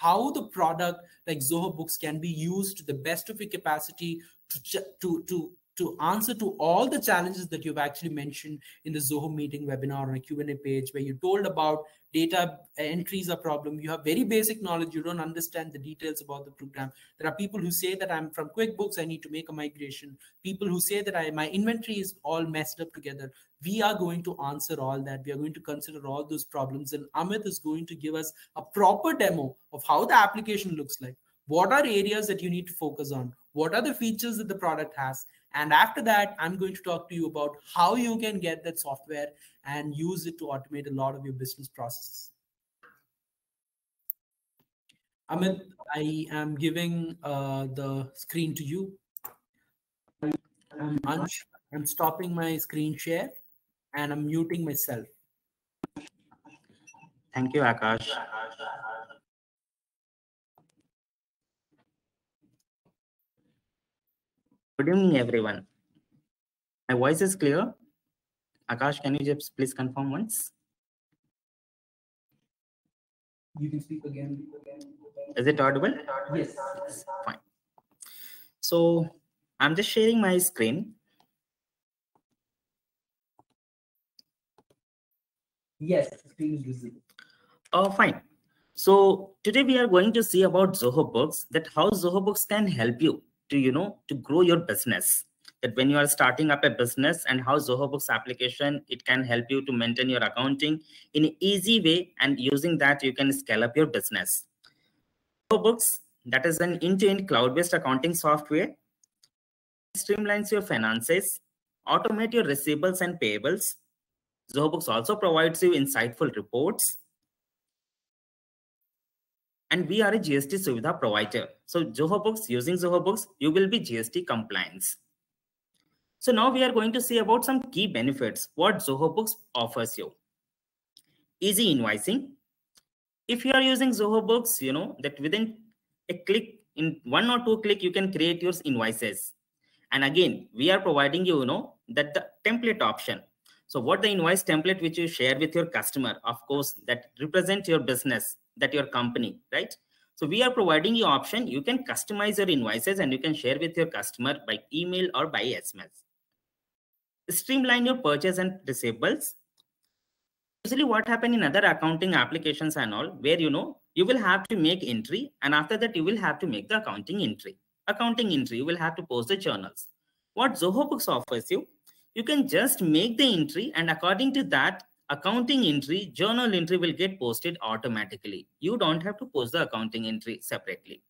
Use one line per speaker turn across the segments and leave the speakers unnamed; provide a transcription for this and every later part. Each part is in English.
how the product like Zoho Books can be used to the best of your capacity to, to, to to answer to all the challenges that you've actually mentioned in the Zoho meeting webinar on a Q&A page where you told about data entries a problem. You have very basic knowledge. You don't understand the details about the program. There are people who say that I'm from QuickBooks. I need to make a migration. People who say that I, my inventory is all messed up together. We are going to answer all that. We are going to consider all those problems. And Amit is going to give us a proper demo of how the application looks like. What are areas that you need to focus on? What are the features that the product has? And after that, I'm going to talk to you about how you can get that software and use it to automate a lot of your business processes. Amit, I am giving uh, the screen to you. I'm, I'm stopping my screen share and I'm muting myself.
Thank you, Akash. Good evening, everyone. My voice is clear. Akash, can you just please confirm once?
You can speak again.
Is it audible?
Yes.
Fine. So I'm just sharing my screen.
Yes, screen is visible.
Oh, fine. So today we are going to see about Zoho Books, that how Zoho Books can help you to you know to grow your business. That when you are starting up a business and how zoho books application it can help you to maintain your accounting in an easy way and using that you can scale up your business. Zoho books that is an end-to-end cloud-based accounting software streamlines your finances automate your receivables and payables. Zoho books also provides you insightful reports and we are a GST Suvidha provider. So Zoho Books, using Zoho Books, you will be GST compliance. So now we are going to see about some key benefits, what Zoho Books offers you. Easy invoicing. If you are using Zoho Books, you know that within a click, in one or two click, you can create your invoices. And again, we are providing you, you know, that the template option. So what the invoice template which you share with your customer, of course, that represent your business that your company, right? So we are providing you option. You can customize your invoices and you can share with your customer by email or by SMS. Streamline your purchase and receivables. Usually what happen in other accounting applications and all, where you know, you will have to make entry and after that you will have to make the accounting entry. Accounting entry, you will have to post the journals. What Zoho Books offers you, you can just make the entry and according to that, accounting entry, journal entry will get posted automatically. You don't have to post the accounting entry separately.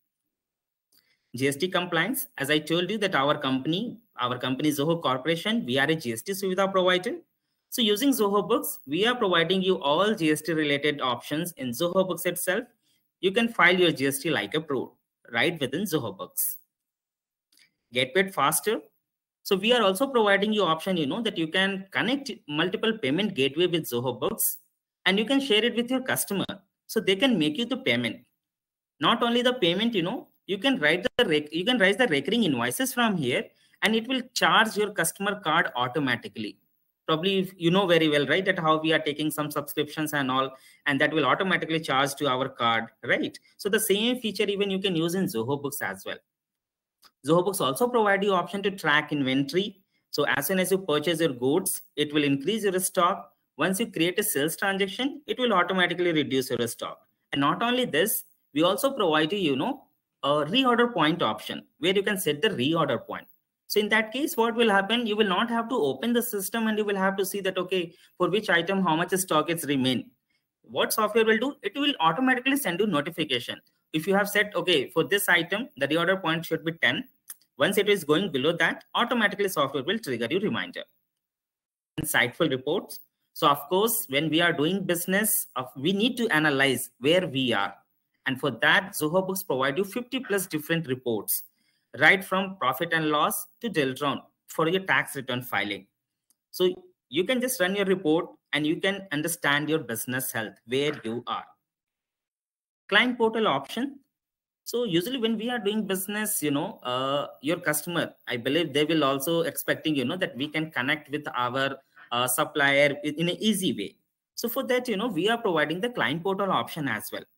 GST compliance, as I told you that our company, our company Zoho Corporation, we are a GST Suvidha provider. So using Zoho Books, we are providing you all GST related options in Zoho Books itself. You can file your GST like a pro right within Zoho Books. Get paid faster so we are also providing you option, you know, that you can connect multiple payment gateway with Zoho Books and you can share it with your customer. So they can make you the payment. Not only the payment, you know, you can write the you can write the recurring invoices from here and it will charge your customer card automatically. Probably you know very well, right, that how we are taking some subscriptions and all, and that will automatically charge to our card, right? So the same feature even you can use in Zoho Books as well. Zoho also provide you option to track inventory. So as soon as you purchase your goods, it will increase your stock. Once you create a sales transaction, it will automatically reduce your stock. And not only this, we also provide you, you know, a reorder point option where you can set the reorder point. So in that case, what will happen? You will not have to open the system and you will have to see that, okay, for which item, how much stock is remain. What software will do? It will automatically send you notification if you have set, okay, for this item, the reorder point should be 10. Once it is going below that, automatically software will trigger you reminder. Insightful reports. So of course, when we are doing business, we need to analyze where we are. And for that, Zoho Books provide you 50 plus different reports, right from profit and loss to Deltron for your tax return filing. So you can just run your report and you can understand your business health, where you are client portal option so usually when we are doing business you know uh, your customer i believe they will also expecting you know that we can connect with our uh, supplier in an easy way so for that you know we are providing the client portal option as well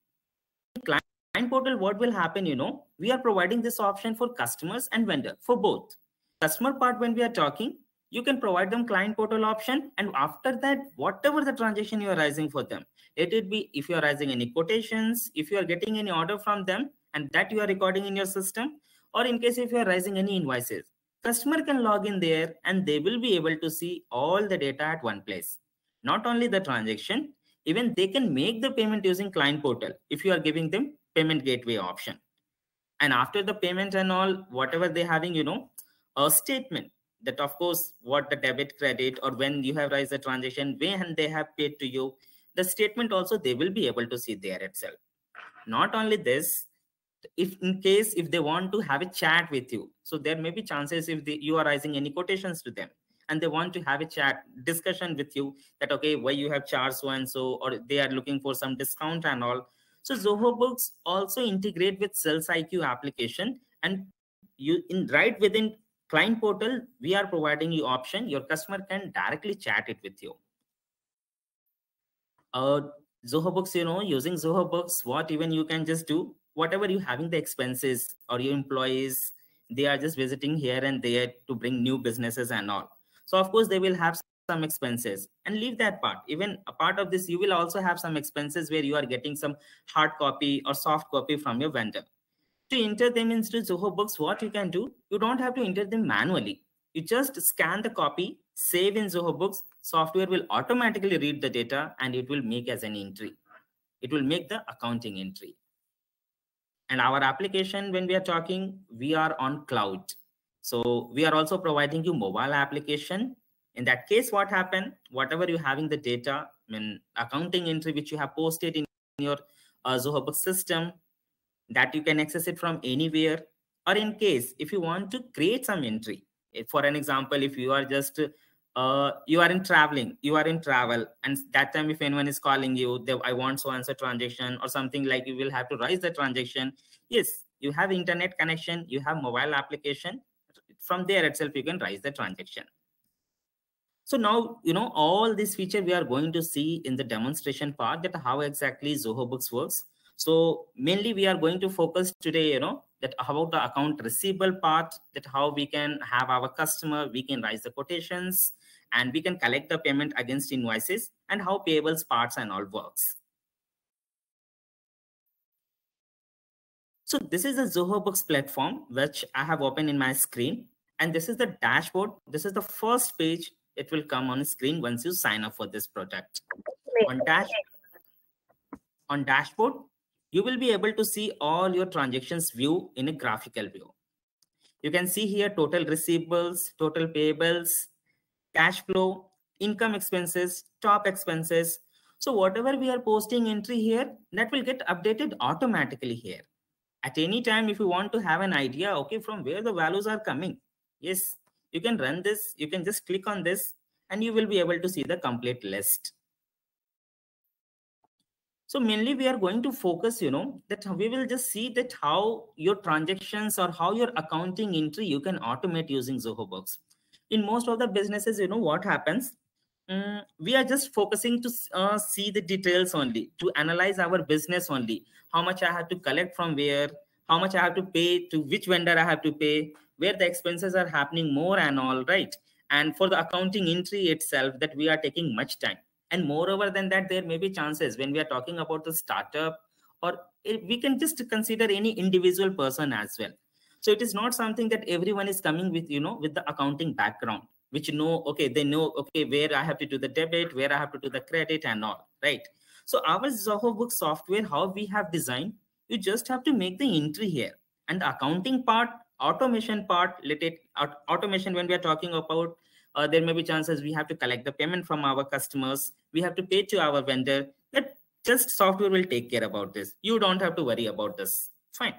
client portal, what will happen, you know, we are providing this option for customers and vendor for both. Customer part, when we are talking, you can provide them client portal option. And after that, whatever the transaction you are raising for them, let it be if you are raising any quotations, if you are getting any order from them and that you are recording in your system, or in case if you are raising any invoices, customer can log in there and they will be able to see all the data at one place. Not only the transaction, even they can make the payment using client portal if you are giving them payment gateway option. And after the payment and all, whatever they're having, you know, a statement that of course what the debit credit or when you have raised the transaction, when they have paid to you, the statement also they will be able to see there itself. Not only this, if in case if they want to have a chat with you, so there may be chances if they, you are raising any quotations to them and they want to have a chat discussion with you that okay why you have charged so and so or they are looking for some discount and all. So zoho books also integrate with SalesIQ application and you in right within client portal we are providing you option. Your customer can directly chat it with you uh zoho books you know using zoho books what even you can just do whatever you having the expenses or your employees they are just visiting here and there to bring new businesses and all so of course they will have some expenses and leave that part. Even a part of this, you will also have some expenses where you are getting some hard copy or soft copy from your vendor. To enter them into Zoho Books, what you can do, you don't have to enter them manually. You just scan the copy, save in Zoho Books, software will automatically read the data and it will make as an entry. It will make the accounting entry. And our application, when we are talking, we are on cloud. So we are also providing you mobile application. In that case, what happened, whatever you having the data, I mean, accounting entry, which you have posted in your uh, Zoho book system, that you can access it from anywhere. Or in case, if you want to create some entry, for an example, if you are just uh, you are in traveling, you are in travel, and that time if anyone is calling you, they, I want so answer transaction or something like you will have to raise the transaction. Yes, you have internet connection, you have mobile application, from there itself you can raise the transaction. So now you know all this feature we are going to see in the demonstration part that how exactly zoho books works. So mainly we are going to focus today you know that about the account receivable part that how we can have our customer we can raise the quotations and we can collect the payment against invoices and how payables parts and all works So this is a Zoho Books platform, which I have opened in my screen. And this is the dashboard. This is the first page it will come on screen once you sign up for this project. On, dash, on dashboard, you will be able to see all your transactions view in a graphical view. You can see here total receivables, total payables, cash flow, income expenses, top expenses. So whatever we are posting entry here, that will get updated automatically here. At any time if you want to have an idea okay from where the values are coming yes you can run this you can just click on this and you will be able to see the complete list. So mainly we are going to focus you know that we will just see that how your transactions or how your accounting entry you can automate using zoho books in most of the businesses you know what happens? Um, we are just focusing to uh, see the details only to analyze our business only. How much i have to collect from where how much i have to pay to which vendor i have to pay where the expenses are happening more and all right? And for the accounting entry itself that we are taking much time. And moreover than that there may be chances when we are talking about the startup or we can just consider any individual person as well so it is not something that everyone is coming with you know with the accounting background which know okay they know okay where i have to do the debit where i have to do the credit and all right? So our zoho book software how we have designed you just have to make the entry here. And the accounting part automation part let it automation when we are talking about uh, there may be chances we have to collect the payment from our customers. We have to pay to our vendor. That just software will take care about this. You don't have to worry about this. Fine.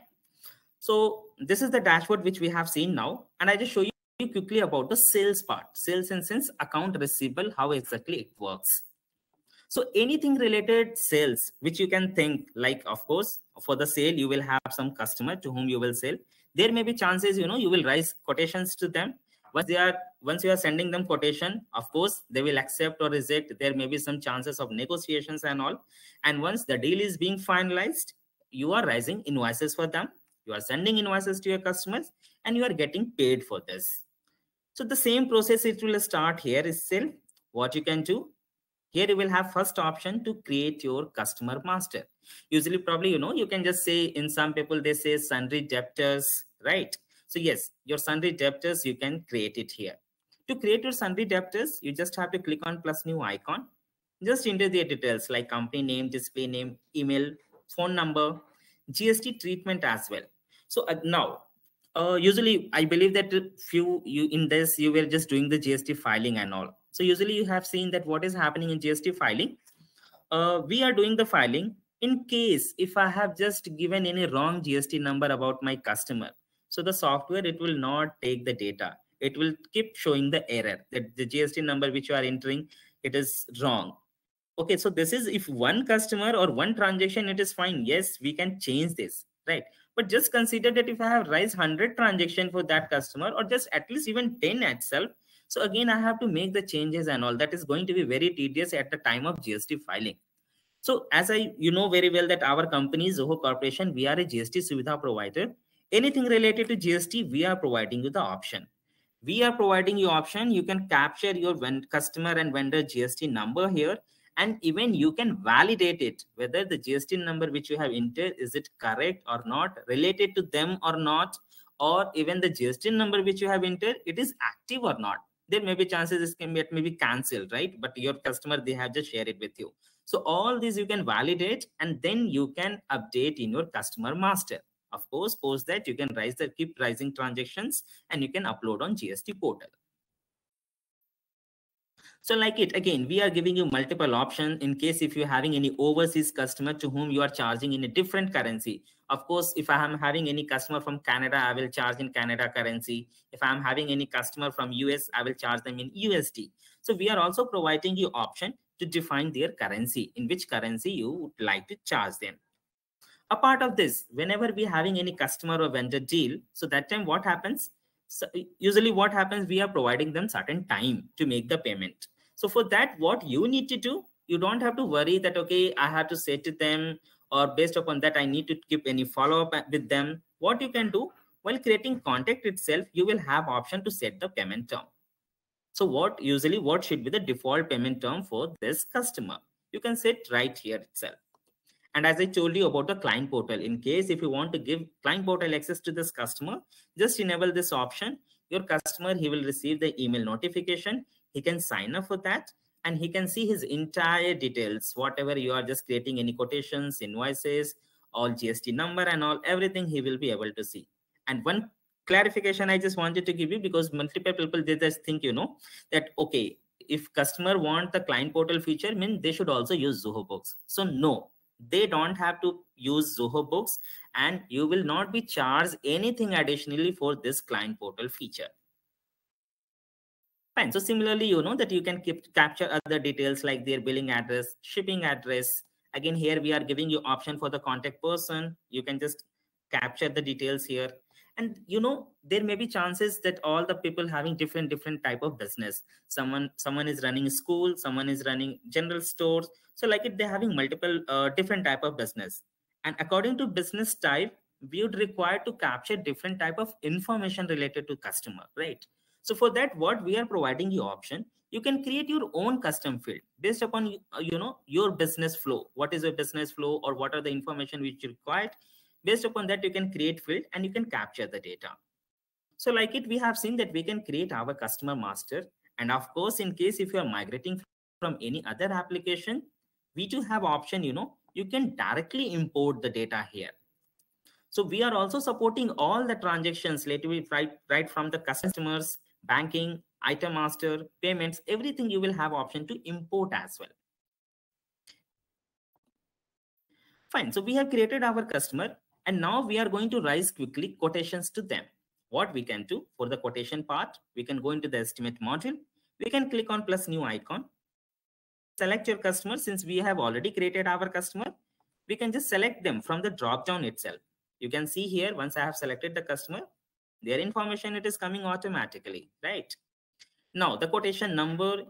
So this is the dashboard which we have seen now and i just show you quickly about the sales part. Sales and sense account receivable how exactly it works. So anything related sales which you can think like of course for the sale you will have some customer to whom you will sell. There may be chances you know you will raise quotations to them. Once they are once you are sending them quotation of course they will accept or reject. There may be some chances of negotiations and all. And once the deal is being finalized you are raising invoices for them you are sending invoices to your customers and you are getting paid for this. So the same process it will start here itself. What you can do here you will have first option to create your customer master. Usually probably you know you can just say in some people they say sundry debtors right? So yes your sundry debtors you can create it here. To create your sundry debtors you just have to click on plus new icon. Just enter the details like company name display name email phone number gst treatment as well so uh, now uh, usually i believe that few you in this you were just doing the gst filing and all. So usually you have seen that what is happening in gst filing uh, we are doing the filing in case if i have just given any wrong gst number about my customer. So the software it will not take the data. It will keep showing the error that the gst number which you are entering it is wrong. Okay so this is if one customer or one transaction it is fine. Yes we can change this right but just consider that if i have raised 100 transaction for that customer or just at least even 10 itself so again i have to make the changes and all. That is going to be very tedious at the time of gst filing. So as i you know very well that our company zoho corporation we are a gst suvidha provider. Anything related to gst we are providing you the option. We are providing you option. You can capture your customer and vendor gst number here and even you can validate it whether the gst number which you have entered is it correct or not related to them or not or even the gst number which you have entered it is active or not. There may be chances this can be it may be cancelled right? But your customer they have just shared it with you. So all these you can validate and then you can update in your customer master. Of course post that you can rise the keep rising transactions and you can upload on gst portal so like it, again, we are giving you multiple options in case if you're having any overseas customer to whom you are charging in a different currency. Of course, if I am having any customer from Canada, I will charge in Canada currency. If I'm having any customer from US, I will charge them in USD. So we are also providing you option to define their currency, in which currency you would like to charge them. A part of this, whenever we're having any customer or vendor deal, so that time what happens? So usually what happens, we are providing them certain time to make the payment so for that, what you need to do, you don't have to worry that, okay, I have to say to them or based upon that, I need to keep any follow-up with them. What you can do while creating contact itself, you will have option to set the payment term. So what usually what should be the default payment term for this customer? You can set right here itself. And as I told you about the client portal, in case if you want to give client portal access to this customer, just enable this option. Your customer, he will receive the email notification he can sign up for that and he can see his entire details whatever you are just creating any quotations invoices all gst number and all everything he will be able to see. And one clarification i just wanted to give you because multiple people they just think you know that okay if customer want the client portal feature mean they should also use zoho books so no they don't have to use zoho books and you will not be charged anything additionally for this client portal feature Fine. So similarly, you know that you can keep capture other details like their billing address, shipping address. Again, here we are giving you option for the contact person. You can just capture the details here. And you know, there may be chances that all the people having different different type of business. Someone someone is running school, someone is running general stores. So like it, they're having multiple uh, different type of business. And according to business type, we would require to capture different type of information related to customer, right? So for that, what we are providing you option, you can create your own custom field based upon uh, you know your business flow. What is your business flow or what are the information which you require? Based upon that, you can create field and you can capture the data. So like it, we have seen that we can create our customer master. And of course, in case if you are migrating from any other application, we do have option, you know, you can directly import the data here. So we are also supporting all the transactions related right, right from the customers banking, item master, payments, everything you will have option to import as well. Fine. So we have created our customer and now we are going to rise quickly quotations to them. What we can do for the quotation part, we can go into the estimate module. We can click on plus new icon. Select your customer since we have already created our customer. We can just select them from the drop down itself. You can see here once I have selected the customer, their information it is coming automatically right now the quotation number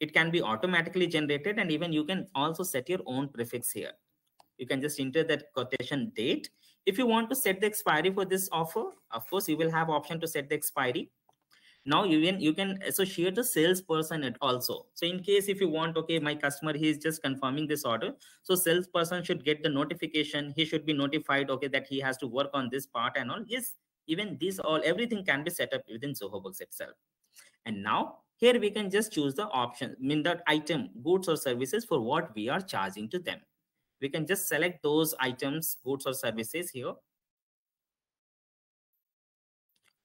it can be automatically generated and even you can also set your own prefix here you can just enter that quotation date. If you want to set the expiry for this offer, of course, you will have option to set the expiry. Now you can you can associate the salesperson it also. So in case if you want, okay, my customer he is just confirming this order, so salesperson should get the notification. He should be notified, okay, that he has to work on this part and all. Yes, even this all everything can be set up within Zoho Books itself. And now here we can just choose the option, mean that item, goods or services for what we are charging to them we can just select those items, goods or services here.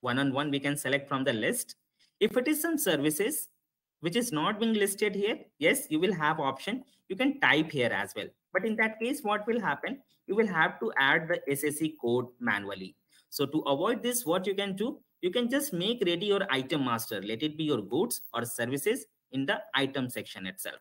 One on one, we can select from the list. If it is some services, which is not being listed here, yes, you will have option. You can type here as well. But in that case, what will happen? You will have to add the SSE code manually. So to avoid this, what you can do, you can just make ready your item master. Let it be your goods or services in the item section itself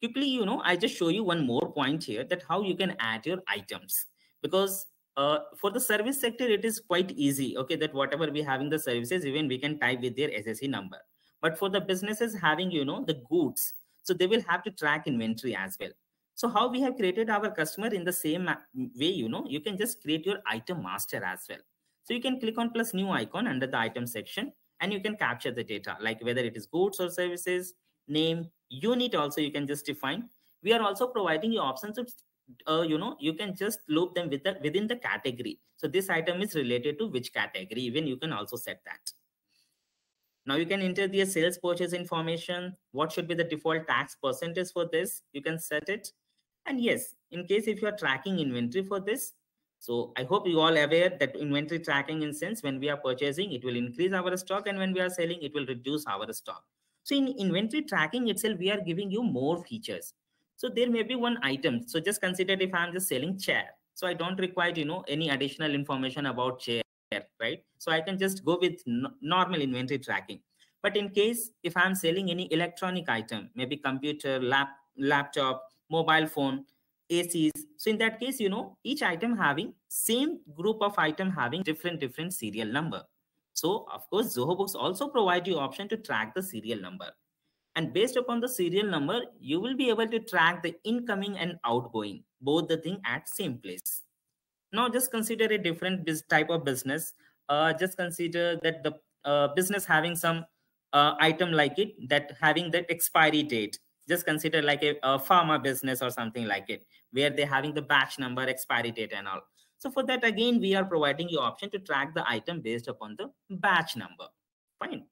quickly, you know, I just show you one more point here that how you can add your items because uh, for the service sector, it is quite easy. Okay, that whatever we having the services, even we can type with their SSE number. But for the businesses having, you know, the goods, so they will have to track inventory as well. So how we have created our customer in the same way, you know, you can just create your item master as well. So you can click on plus new icon under the item section and you can capture the data like whether it is goods or services, name, unit also you can just define. We are also providing you options of, uh, you know, you can just loop them with the, within the category. So this item is related to which category, even you can also set that. Now you can enter the sales purchase information. What should be the default tax percentage for this? You can set it. And yes, in case if you are tracking inventory for this, so I hope you all aware that inventory tracking in sense when we are purchasing, it will increase our stock and when we are selling, it will reduce our stock. So in inventory tracking itself, we are giving you more features. So there may be one item. So just consider if I'm just selling chair. So I don't require, you know, any additional information about chair, right? So I can just go with normal inventory tracking. But in case if I'm selling any electronic item, maybe computer, lap, laptop, mobile phone, ACs. So in that case, you know, each item having same group of item having different, different serial number. So of course, Zoho Books also provide you option to track the serial number. And based upon the serial number, you will be able to track the incoming and outgoing, both the thing at same place. Now just consider a different type of business. Uh, just consider that the uh, business having some uh, item like it that having that expiry date. Just consider like a, a pharma business or something like it, where they're having the batch number, expiry date and all. So for that, again, we are providing you option to track the item based upon the batch number. Fine.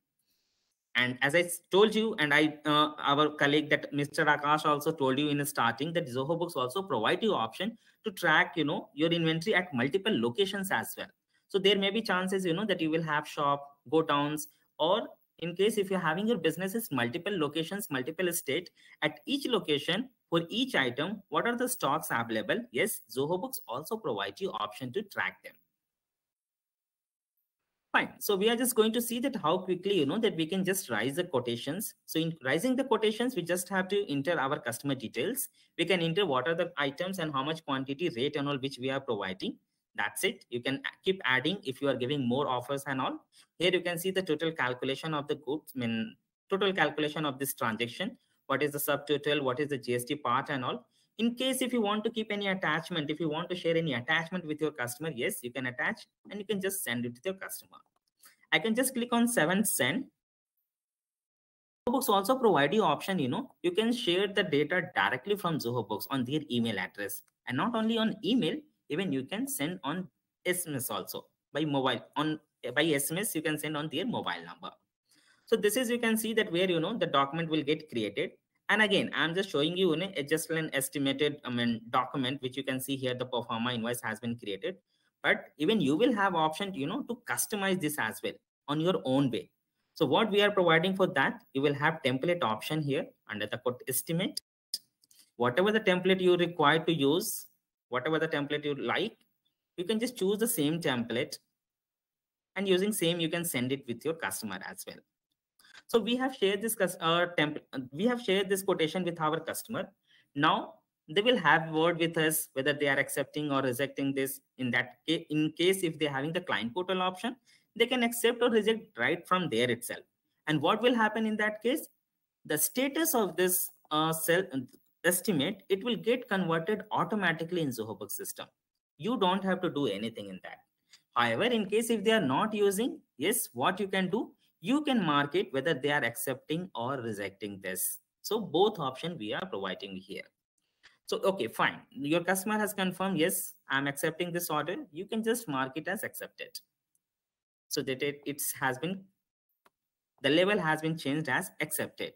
And as I told you, and I, uh, our colleague that Mr. Akash also told you in starting that Zoho Books also provide you option to track, you know, your inventory at multiple locations as well. So there may be chances, you know, that you will have shop, go downs, or in case if you're having your businesses multiple locations, multiple state, at each location, for each item, what are the stocks available? Yes, Zoho Books also provide you option to track them. Fine. So we are just going to see that how quickly, you know, that we can just rise the quotations. So in rising the quotations, we just have to enter our customer details. We can enter what are the items and how much quantity rate and all which we are providing. That's it. You can keep adding if you are giving more offers and all. Here you can see the total calculation of the goods, I mean, total calculation of this transaction what is the subtotal, what is the GST part and all. In case if you want to keep any attachment, if you want to share any attachment with your customer, yes, you can attach and you can just send it to your customer. I can just click on 7 send. Books also provide you option, you know, you can share the data directly from Zoho Books on their email address. And not only on email, even you can send on SMS also by mobile on by SMS, you can send on their mobile number. So this is, you can see that where, you know, the document will get created. And again, I'm just showing you, you know, just an estimated I mean, document, which you can see here, the pro forma invoice has been created. But even you will have option, you know, to customize this as well on your own way. So what we are providing for that, you will have template option here under the quote estimate. Whatever the template you require to use, whatever the template you like, you can just choose the same template and using same, you can send it with your customer as well. So we have shared this uh, temp we have shared this quotation with our customer. Now they will have word with us whether they are accepting or rejecting this. In that case, in case if they're having the client portal option, they can accept or reject right from there itself. And what will happen in that case? The status of this uh, cell estimate, it will get converted automatically in Zoho Book system. You don't have to do anything in that. However, in case if they are not using, yes, what you can do, you can mark it whether they are accepting or rejecting this. So both option we are providing here. So, okay, fine. Your customer has confirmed, yes, I'm accepting this order. You can just mark it as accepted. So that it, it has been, the level has been changed as accepted.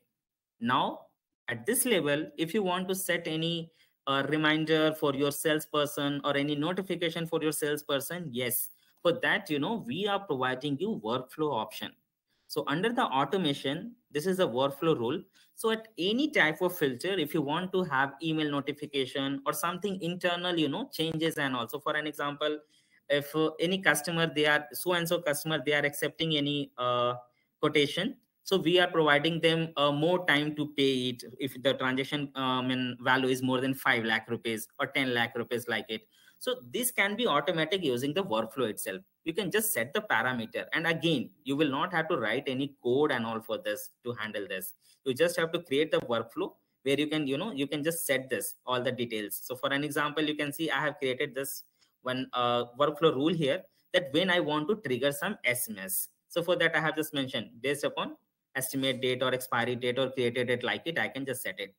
Now, at this level, if you want to set any uh, reminder for your salesperson or any notification for your salesperson, yes. For that, you know, we are providing you workflow option. So under the automation, this is a workflow rule. So at any type of filter, if you want to have email notification or something internal, you know, changes and also for an example, if uh, any customer, they are so-and-so customer, they are accepting any uh, quotation. So we are providing them uh, more time to pay it if the transaction um, value is more than 5 lakh rupees or 10 lakh rupees like it. So this can be automatic using the workflow itself. You can just set the parameter. And again, you will not have to write any code and all for this to handle this. You just have to create the workflow where you can, you know, you can just set this, all the details. So for an example, you can see I have created this one uh, workflow rule here that when I want to trigger some SMS. So for that, I have just mentioned based upon estimate date or expiry date or created it like it, I can just set it.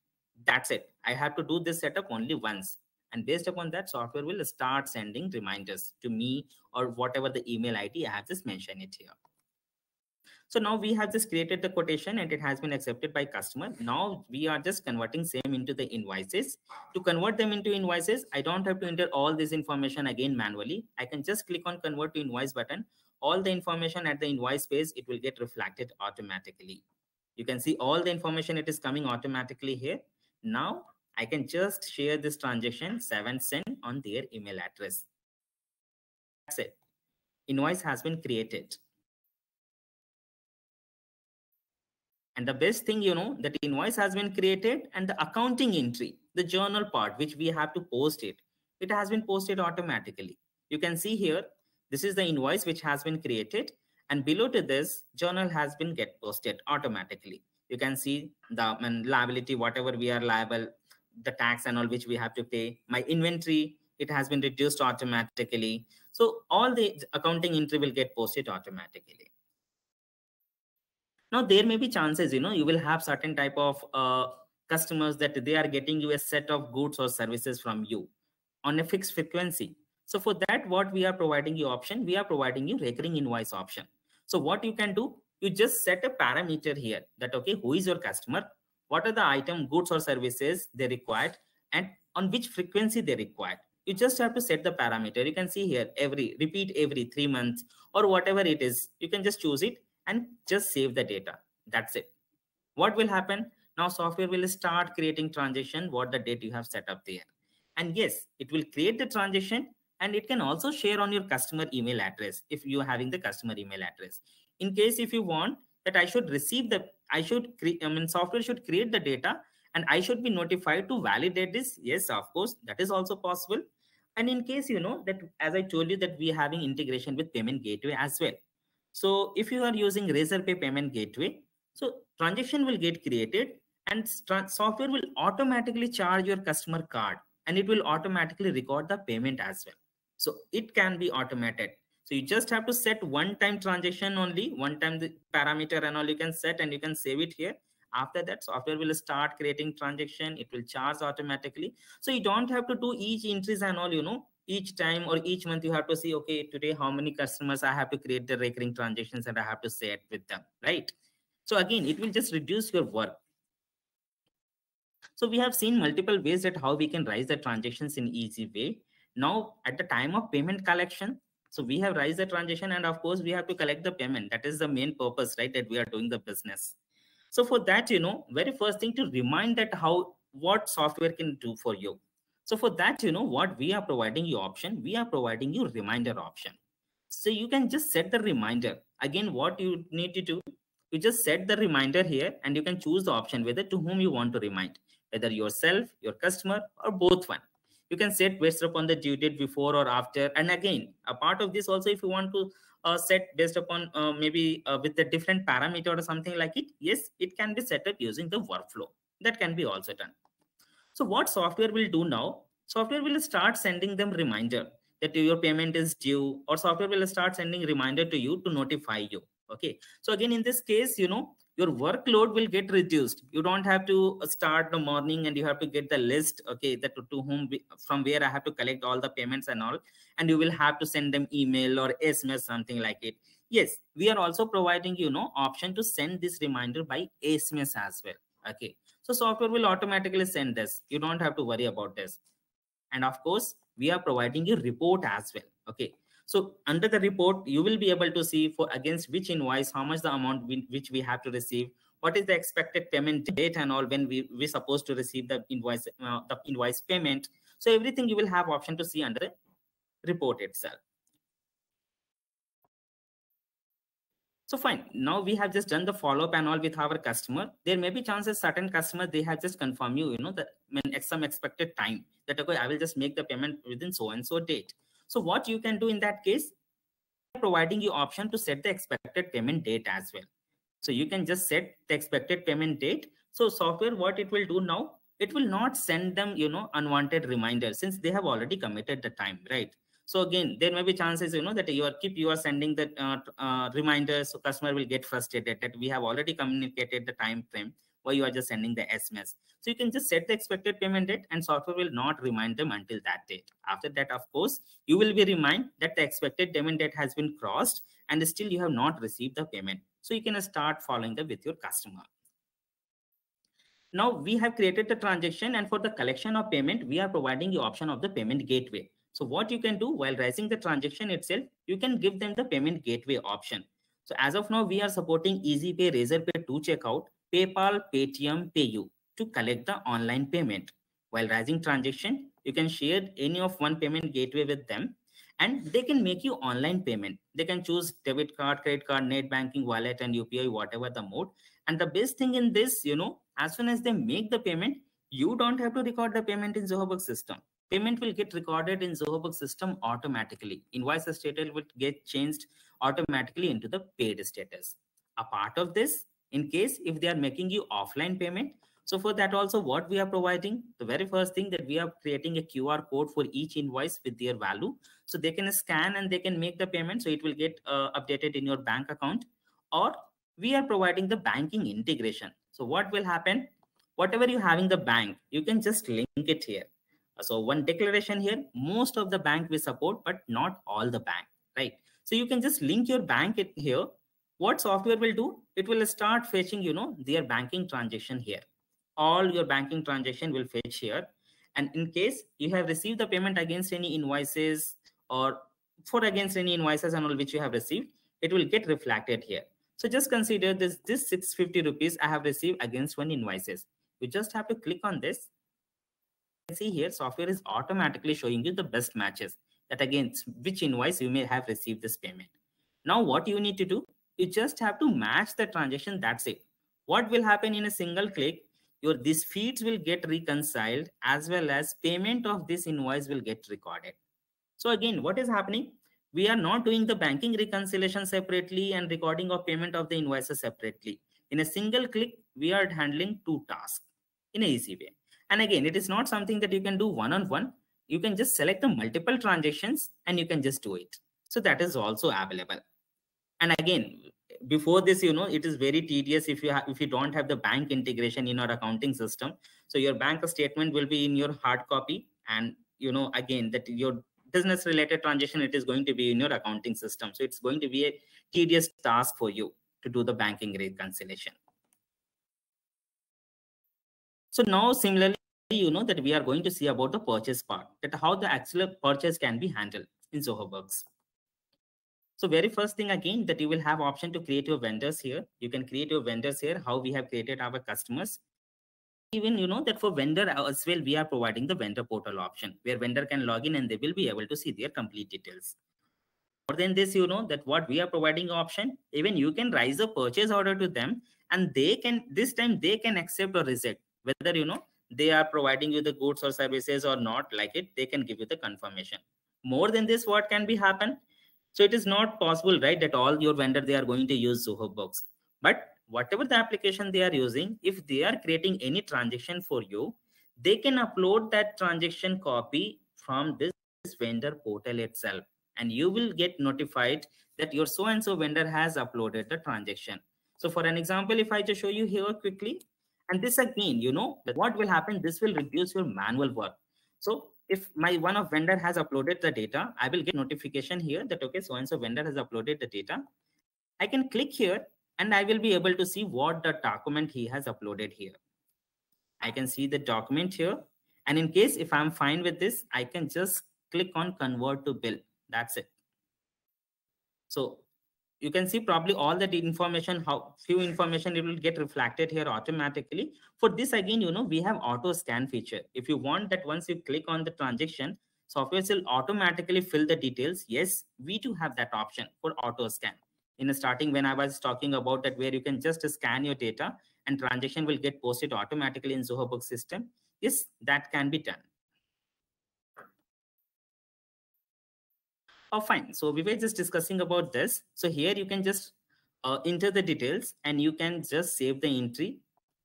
That's it. I have to do this setup only once. And based upon that, software will start sending reminders to me or whatever the email ID I have just mentioned it here. So now we have just created the quotation and it has been accepted by customer. Now we are just converting same into the invoices. To convert them into invoices, I don't have to enter all this information again manually. I can just click on convert to invoice button. All the information at the invoice page, it will get reflected automatically. You can see all the information, it is coming automatically here. Now I can just share this transaction 7 cent on their email address. That's it. Invoice has been created. And the best thing, you know, that invoice has been created and the accounting entry, the journal part, which we have to post it, it has been posted automatically. You can see here, this is the invoice which has been created. And below to this, journal has been get posted automatically. You can see the liability, whatever we are liable, the tax and all which we have to pay. My inventory, it has been reduced automatically. So all the accounting entry will get posted automatically. Now there may be chances, you know, you will have certain type of uh, customers that they are getting you a set of goods or services from you on a fixed frequency. So for that, what we are providing you option, we are providing you recurring invoice option. So what you can do, you just set a parameter here that, okay, who is your customer? what are the item goods or services they required and on which frequency they required. You just have to set the parameter. You can see here every repeat every three months or whatever it is. You can just choose it and just save the data. That's it. What will happen? Now software will start creating transaction what the date you have set up there. And yes it will create the transaction and it can also share on your customer email address if you are having the customer email address in case if you want that I should receive the, I should create, I mean, software should create the data and I should be notified to validate this. Yes, of course, that is also possible. And in case, you know, that as I told you that we are having integration with payment gateway as well. So if you are using Razorpay payment gateway, so transaction will get created and software will automatically charge your customer card and it will automatically record the payment as well. So it can be automated. So you just have to set one time transaction only, one time the parameter and all you can set and you can save it here. After that, software will start creating transaction. It will charge automatically. So you don't have to do each entries and all, you know, each time or each month you have to see, okay, today how many customers I have to create the recurring transactions and I have to set with them, right? So again, it will just reduce your work. So we have seen multiple ways that how we can rise the transactions in easy way. Now, at the time of payment collection, so we have raised the transaction and of course we have to collect the payment. That is the main purpose, right? That we are doing the business. So for that, you know, very first thing to remind that how what software can do for you. So for that, you know, what we are providing you option, we are providing you reminder option. So you can just set the reminder. Again, what you need to do, you just set the reminder here and you can choose the option whether to whom you want to remind, whether yourself, your customer, or both one you can set based upon the due date before or after and again a part of this also if you want to uh, set based upon uh, maybe uh, with a different parameter or something like it yes it can be set up using the workflow that can be also done So what software will do now? Software will start sending them reminder that your payment is due or software will start sending reminder to you to notify you. Okay. So again, in this case, you know, your workload will get reduced. You don't have to uh, start the morning and you have to get the list. Okay. That to, whom, from where I have to collect all the payments and all, and you will have to send them email or SMS, something like it. Yes. We are also providing, you know, option to send this reminder by SMS as well. Okay. So software will automatically send this. You don't have to worry about this. And of course, we are providing a report as well. Okay. So under the report, you will be able to see for against which invoice, how much the amount we, which we have to receive, what is the expected payment date and all when we we supposed to receive the invoice, uh, the invoice payment. So everything you will have option to see under the report itself. So fine. Now we have just done the follow up and all with our customer. There may be chances certain customers they have just confirm you, you know, that some expected time that okay, I will just make the payment within so and so date. So what you can do in that case, providing you option to set the expected payment date as well. So you can just set the expected payment date. So software, what it will do now, it will not send them, you know, unwanted reminders since they have already committed the time, right? So again, there may be chances, you know, that you are keep you are sending the uh, uh, reminders, so customer will get frustrated that we have already communicated the time frame why you are just sending the SMS. So you can just set the expected payment date and software will not remind them until that date. After that, of course, you will be reminded that the expected payment date has been crossed and still you have not received the payment. So you can start following up with your customer. Now we have created the transaction and for the collection of payment, we are providing the option of the payment gateway. So what you can do while raising the transaction itself, you can give them the payment gateway option. So as of now, we are supporting EasyPay, Razorpay 2Checkout, PayPal, Paytm, PayU to collect the online payment. While rising transaction, you can share any of one payment gateway with them and they can make you online payment. They can choose debit card, credit card, net banking, wallet, and UPI, whatever the mode. And the best thing in this, you know, as soon as they make the payment, you don't have to record the payment in Zoho Books system payment will get recorded in Zoho Books system automatically. Invoice status will get changed automatically into the paid status. A part of this, in case if they are making you offline payment, so for that also what we are providing, the very first thing that we are creating a QR code for each invoice with their value. So they can scan and they can make the payment. So it will get uh, updated in your bank account or we are providing the banking integration. So what will happen? Whatever you have in the bank, you can just link it here. So one declaration here, most of the bank we support, but not all the bank, right? So you can just link your bank it here. What software will do? It will start fetching, you know, their banking transaction here. All your banking transaction will fetch here. And in case you have received the payment against any invoices or for against any invoices and all which you have received, it will get reflected here. So just consider this, this 650 rupees I have received against one invoices. You just have to click on this see here, software is automatically showing you the best matches that against which invoice you may have received this payment. Now, what you need to do, you just have to match the transaction. That's it. What will happen in a single click? Your these feeds will get reconciled as well as payment of this invoice will get recorded. So again, what is happening? We are not doing the banking reconciliation separately and recording of payment of the invoices separately. In a single click, we are handling two tasks in an easy way. And again, it is not something that you can do one-on-one. -on -one. You can just select the multiple transactions and you can just do it. So that is also available. And again, before this, you know, it is very tedious if you if you don't have the bank integration in our accounting system. So your bank statement will be in your hard copy. And, you know, again, that your business related transaction, it is going to be in your accounting system. So it's going to be a tedious task for you to do the banking reconciliation. So now similarly, you know that we are going to see about the purchase part, that how the actual purchase can be handled in Zoho Books. So very first thing again, that you will have option to create your vendors here. You can create your vendors here, how we have created our customers. Even you know that for vendor uh, as well, we are providing the vendor portal option where vendor can log in and they will be able to see their complete details. More than this, you know that what we are providing option, even you can raise a purchase order to them and they can, this time they can accept or reject whether you know they are providing you the goods or services or not like it they can give you the confirmation more than this what can be happen so it is not possible right that all your vendor they are going to use zoho books. But whatever the application they are using if they are creating any transaction for you they can upload that transaction copy from this vendor portal itself. And you will get notified that your so and so vendor has uploaded the transaction. So for an example if i just show you here quickly and this again you know what will happen this will reduce your manual work. So if my one of vendor has uploaded the data i will get notification here that okay so and so vendor has uploaded the data. I can click here and i will be able to see what the document he has uploaded here. I can see the document here. And in case if i'm fine with this i can just click on convert to bill. That's it. So you can see probably all the information how few information it will get reflected here automatically. For this again you know we have auto scan feature. If you want that once you click on the transaction software will automatically fill the details. Yes we do have that option for auto scan. In the starting when i was talking about that where you can just scan your data and transaction will get posted automatically in zoho book system. Yes that can be done Oh, fine. So we were just discussing about this. So here you can just uh, enter the details and you can just save the entry.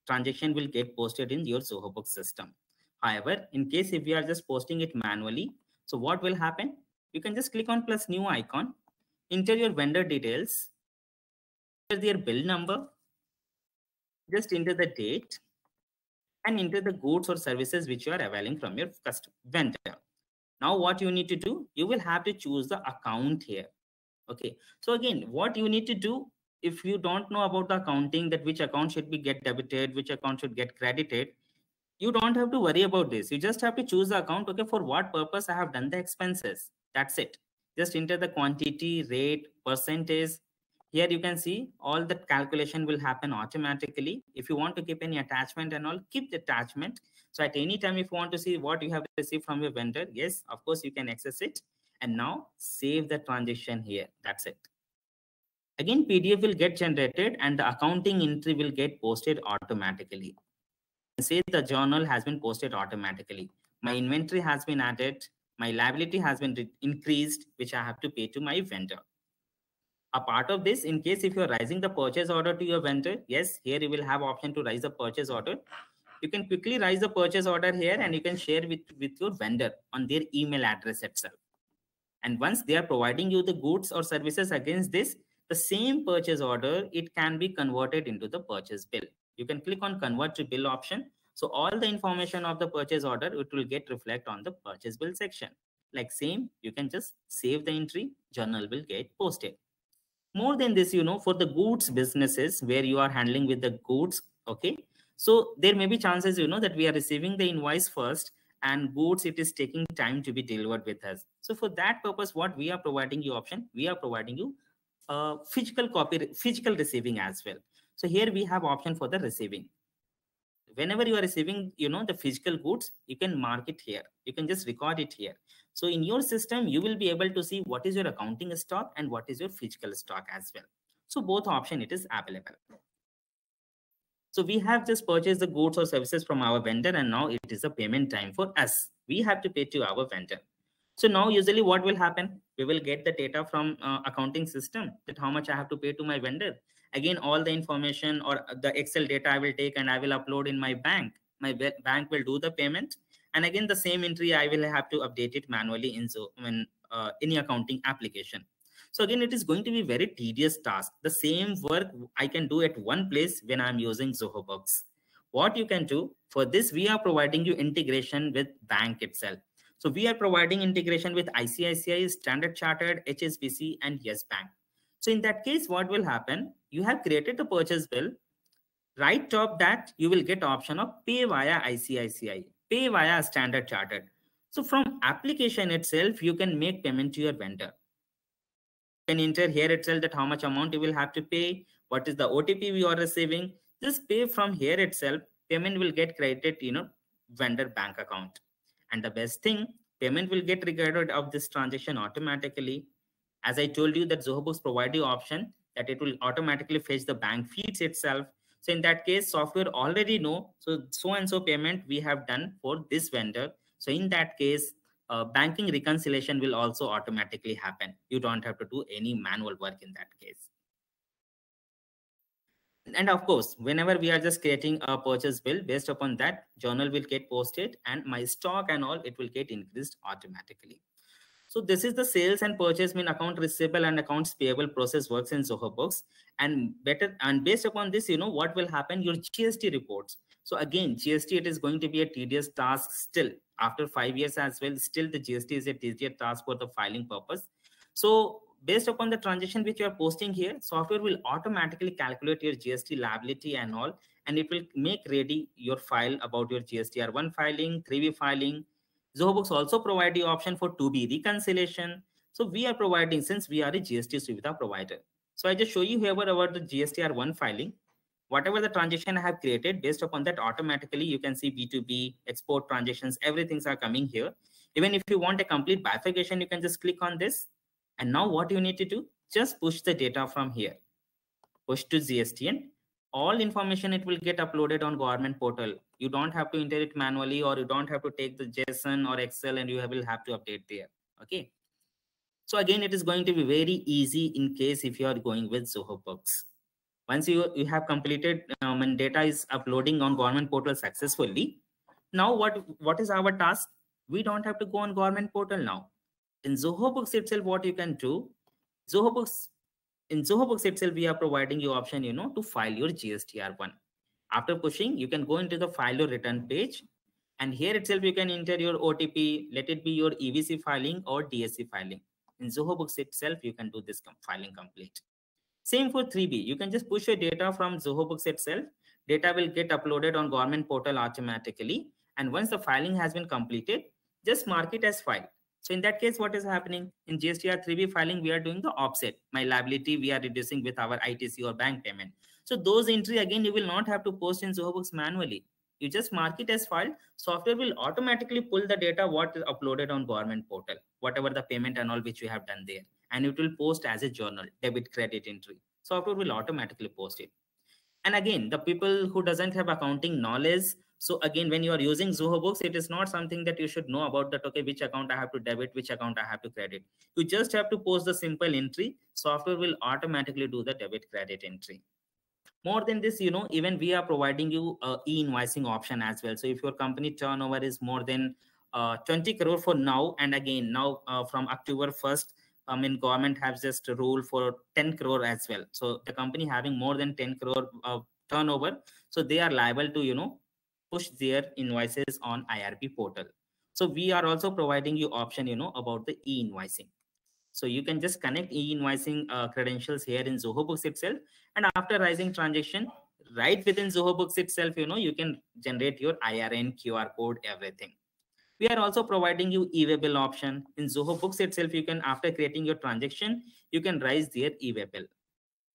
Transaction will get posted in your Zoho Book system. However, in case if we are just posting it manually, so what will happen? You can just click on plus new icon, enter your vendor details, enter their bill number, just enter the date, and enter the goods or services which you are availing from your customer vendor. Now what you need to do, you will have to choose the account here. Okay. So again, what you need to do if you don't know about the accounting that which account should be get debited, which account should get credited, you don't have to worry about this. You just have to choose the account. Okay, for what purpose I have done the expenses. That's it. Just enter the quantity, rate, percentage. Here you can see all the calculation will happen automatically. If you want to keep any attachment and all, keep the attachment. So at any time, if you want to see what you have received from your vendor, yes, of course, you can access it. And now save the transaction here. That's it. Again, PDF will get generated and the accounting entry will get posted automatically. Say the journal has been posted automatically. My inventory has been added. My liability has been increased, which I have to pay to my vendor. A part of this, in case if you're raising the purchase order to your vendor, yes, here you will have option to raise the purchase order you can quickly raise the purchase order here and you can share with, with your vendor on their email address itself. And once they are providing you the goods or services against this, the same purchase order, it can be converted into the purchase bill. You can click on convert to bill option. So all the information of the purchase order, it will get reflect on the purchase bill section. Like same, you can just save the entry, journal will get posted. More than this, you know, for the goods businesses where you are handling with the goods, okay, so there may be chances, you know, that we are receiving the invoice first and goods, it is taking time to be delivered with us. So for that purpose, what we are providing you option, we are providing you a physical copy, physical receiving as well. So here we have option for the receiving. Whenever you are receiving, you know, the physical goods, you can mark it here. You can just record it here. So in your system, you will be able to see what is your accounting stock and what is your physical stock as well. So both option it is available. So we have just purchased the goods or services from our vendor and now it is a payment time for us. We have to pay to our vendor. So now usually what will happen? We will get the data from uh, accounting system that how much I have to pay to my vendor. Again, all the information or the Excel data I will take and I will upload in my bank. My bank will do the payment. And again, the same entry I will have to update it manually in so in, uh, any accounting application. So again, it is going to be very tedious task. The same work I can do at one place when I'm using Zoho Books. What you can do for this, we are providing you integration with bank itself. So we are providing integration with ICICI, Standard Chartered, HSBC, and Yes Bank. So in that case, what will happen? You have created the purchase bill. Right top that you will get option of pay via ICICI, pay via Standard Chartered. So from application itself, you can make payment to your vendor can enter here itself that how much amount you will have to pay, what is the OTP we are receiving. Just pay from here itself. Payment will get credited, you know, vendor bank account. And the best thing, payment will get recorded of this transaction automatically. As I told you that Zoho Books provide you option that it will automatically fetch the bank feeds itself. So in that case, software already know, so so and so payment we have done for this vendor. So in that case, uh, banking reconciliation will also automatically happen. You don't have to do any manual work in that case. and of course, whenever we are just creating a purchase bill, based upon that, journal will get posted and my stock and all, it will get increased automatically. So this is the sales and purchase mean account receivable and accounts payable process works in Zoho Books. And better and based upon this, you know what will happen? Your GST reports. So again, GST it is going to be a tedious task still after five years as well. Still, the GST is a tedious task for the filing purpose. So based upon the transaction which you are posting here, software will automatically calculate your GST liability and all, and it will make ready your file about your GSTR1 filing, 3B filing. Zoho Books also provide the option for 2B reconciliation. So we are providing, since we are a GST Suvidha provider. So I just show you here about the GSTR1 filing. Whatever the transaction I have created, based upon that, automatically you can see B2B, export transactions, everything's are coming here. Even if you want a complete bifurcation, you can just click on this and now what you need to do, just push the data from here. Push to GSTN. All information it will get uploaded on government portal. You don't have to enter it manually or you don't have to take the JSON or Excel and you will have to update there. Okay. So again, it is going to be very easy in case if you are going with Zoho Books. Once you, you have completed um, and data is uploading on government portal successfully, now what, what is our task? We don't have to go on government portal now in Zoho Books itself, what you can do, Zoho Books, in Zoho Books itself, we are providing you option, you know, to file your GSTR1. After pushing, you can go into the file or return page. And here itself, you can enter your OTP, let it be your EVC filing or DSC filing. In Zoho Books itself, you can do this filing complete. Same for 3B. You can just push your data from Zoho Books itself. Data will get uploaded on government portal automatically. And once the filing has been completed, just mark it as file. So in that case, what is happening in GSTR 3B filing, we are doing the offset. My liability, we are reducing with our ITC or bank payment. So those entry, again, you will not have to post in Zoho Books manually. You just mark it as file. Software will automatically pull the data what is uploaded on government portal, whatever the payment and all which you have done there. And it will post as a journal, debit credit entry. Software will automatically post it. And again, the people who doesn't have accounting knowledge, so again, when you are using Zoho Books, it is not something that you should know about that, okay, which account I have to debit, which account I have to credit. You just have to post the simple entry. Software will automatically do the debit credit entry. More than this, you know, even we are providing you a e-invoicing option as well. So if your company turnover is more than uh, 20 crore for now, and again, now uh, from October 1st, I mean, government has just a rule for 10 crore as well. So the company having more than 10 crore uh, turnover, so they are liable to, you know, push their invoices on IRP portal. So we are also providing you option, you know, about the e-invoicing. So you can just connect e-invoicing uh, credentials here in Zoho Books itself. And after rising transaction, right within Zoho Books itself, you know, you can generate your IRN, QR code, everything. We are also providing you e-waybill option. In Zoho Books itself, you can, after creating your transaction, you can raise their e-waybill.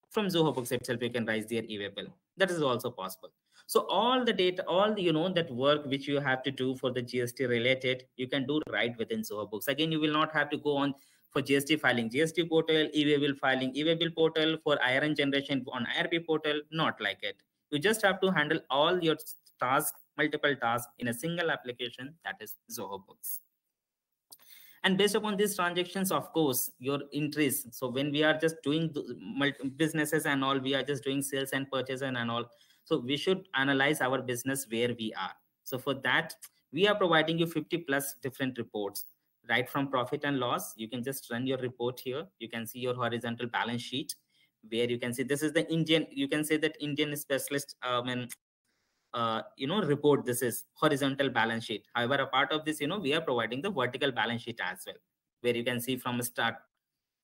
From Zoho Books itself, you can raise their e-waybill. That is also possible. So all the data, all the, you know, that work which you have to do for the GST related, you can do right within Zoho Books. Again, you will not have to go on for GST filing, GST portal, e-waybill filing, e-waybill portal for IRN generation on IRP portal, not like it. You just have to handle all your tasks, multiple tasks in a single application that is Zoho Books. And based upon these transactions, of course, your entries. So when we are just doing businesses and all, we are just doing sales and purchase and all so we should analyze our business where we are. So for that, we are providing you 50 plus different reports, right from profit and loss. You can just run your report here. You can see your horizontal balance sheet where you can see this is the Indian, you can say that Indian specialist um, and uh, you know, report. This is horizontal balance sheet. However, a part of this, you know, we are providing the vertical balance sheet as well, where you can see from start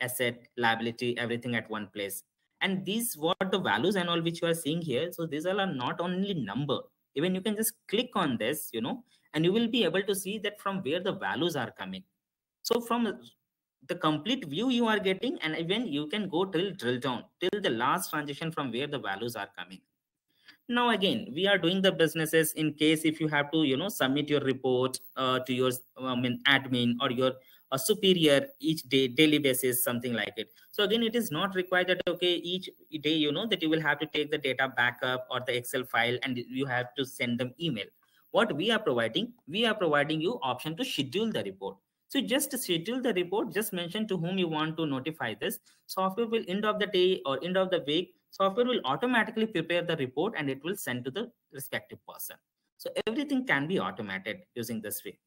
asset, liability, everything at one place and these what the values and all which you are seeing here so these all are not only number even you can just click on this you know and you will be able to see that from where the values are coming so from the complete view you are getting and even you can go till drill down till the last transition from where the values are coming now again we are doing the businesses in case if you have to you know submit your report uh, to your um, admin or your a superior each day daily basis something like it. So again it is not required that okay each day you know that you will have to take the data backup or the excel file and you have to send them email. What we are providing we are providing you option to schedule the report. So just schedule the report. Just mention to whom you want to notify this. Software will end of the day or end of the week software will automatically prepare the report and it will send to the respective person. So everything can be automated using this way.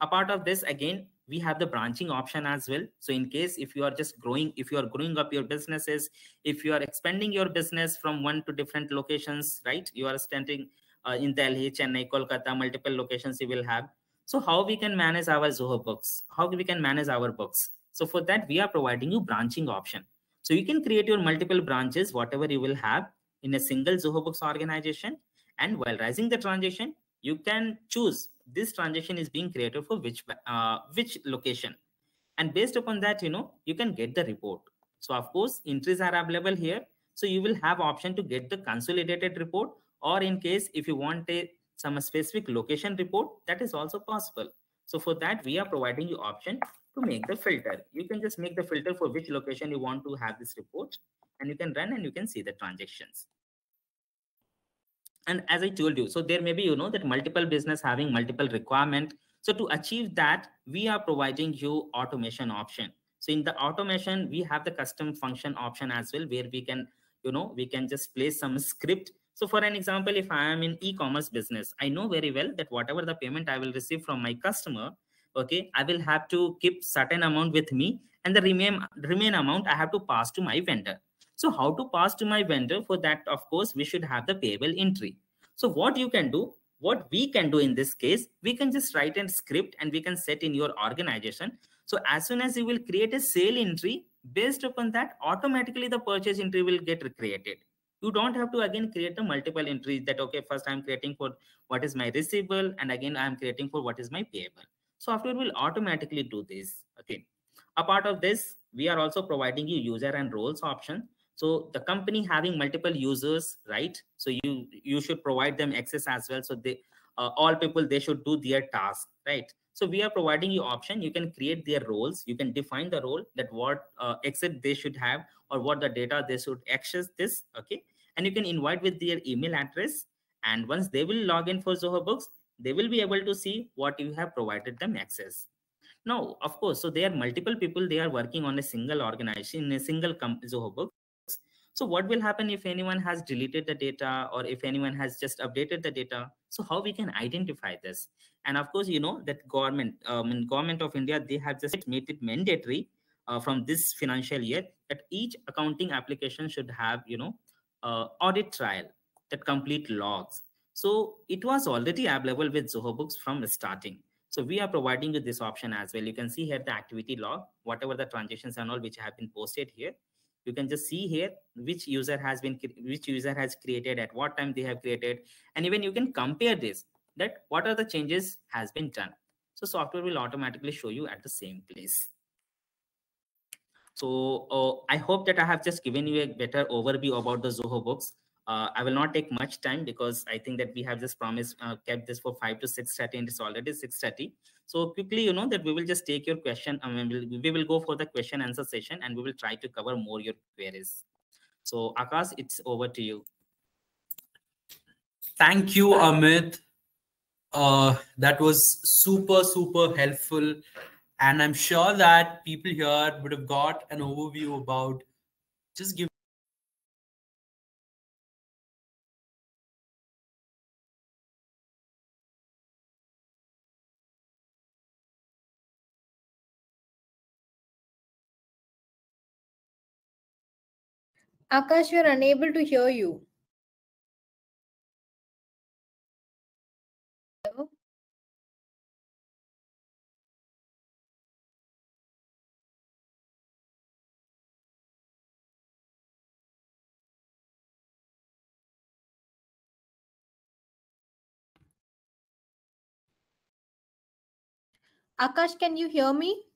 A part of this, again, we have the branching option as well. So in case if you are just growing, if you are growing up your businesses, if you are expanding your business from one to different locations, right? You are standing uh, in Delhi, Chennai, Kolkata, multiple locations you will have. So how we can manage our Zoho books? How we can manage our books? So for that, we are providing you branching option. So you can create your multiple branches, whatever you will have in a single Zoho Books organization. And while raising the transaction, you can choose this transaction is being created for which uh, which location. And based upon that, you know, you can get the report. So of course, entries are available here. So you will have option to get the consolidated report or in case if you want a some specific location report, that is also possible. So for that, we are providing you option to make the filter. You can just make the filter for which location you want to have this report and you can run and you can see the transactions. And as I told you, so there may be, you know, that multiple business having multiple requirement. So to achieve that, we are providing you automation option. So in the automation, we have the custom function option as well, where we can, you know, we can just place some script. So for an example, if I am in e-commerce business, I know very well that whatever the payment I will receive from my customer, okay i will have to keep certain amount with me and the remain remain amount i have to pass to my vendor. So how to pass to my vendor for that? Of course we should have the payable entry. So what you can do what we can do in this case we can just write a script and we can set in your organization. So as soon as you will create a sale entry based upon that automatically the purchase entry will get created you don't have to again create a multiple entries that okay first i'm creating for what is my receivable and again i'm creating for what is my payable software will automatically do this okay? A part of this we are also providing you user and roles option. So the company having multiple users right? So you you should provide them access as well. So they uh, all people they should do their task right? So we are providing you option. You can create their roles. You can define the role that what uh, exit they should have or what the data they should access this okay? And you can invite with their email address. And once they will log in for zoho books they will be able to see what you have provided them access. Now of course so there are multiple people they are working on a single organization in a single zoho so what will happen if anyone has deleted the data or if anyone has just updated the data? So how we can identify this? And of course you know that government um, government of india they have just made it mandatory uh, from this financial year that each accounting application should have you know uh, audit trial that complete logs so it was already available with Zoho Books from starting. So we are providing you this option as well. You can see here the activity log, whatever the transactions and all which have been posted here. You can just see here which user has been which user has created at what time they have created, and even you can compare this that what are the changes has been done. So software will automatically show you at the same place. So uh, I hope that I have just given you a better overview about the Zoho books. Uh, I will not take much time because I think that we have just promised uh, kept this for five to six thirty, and it's already six thirty. So quickly, you know that we will just take your question. I mean, we'll, we will go for the question answer session, and we will try to cover more your queries. So Akash, it's over to you.
Thank you, Amit. Uh, that was super super helpful, and I'm sure that people here would have got an overview about just give
Akash, we are unable to hear you. Akash, can you hear me?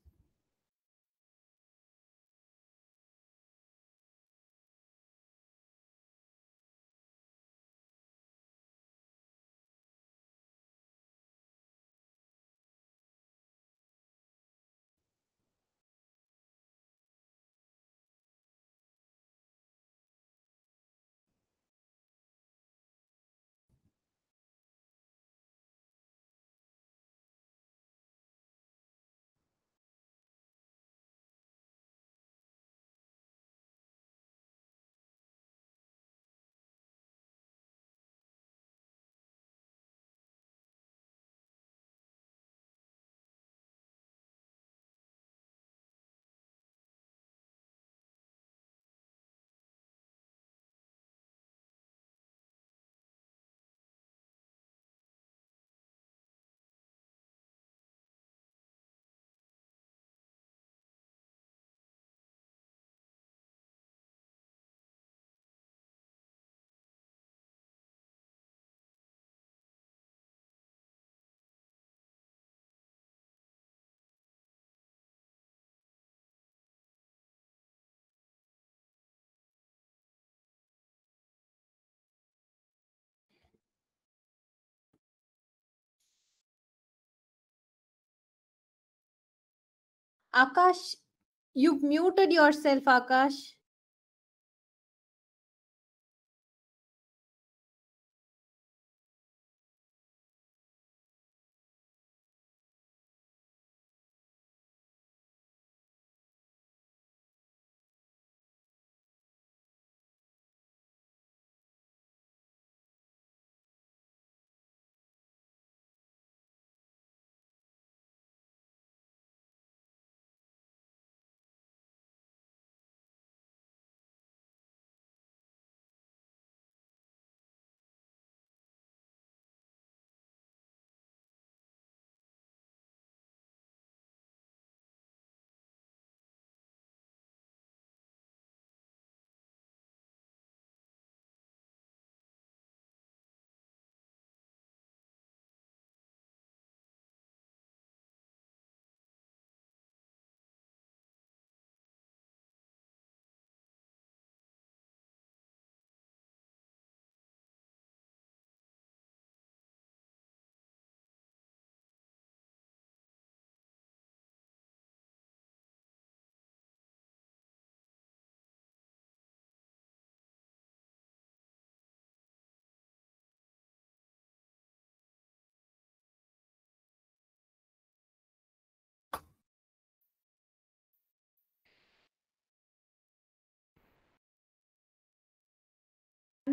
Akash, you've muted yourself, Akash.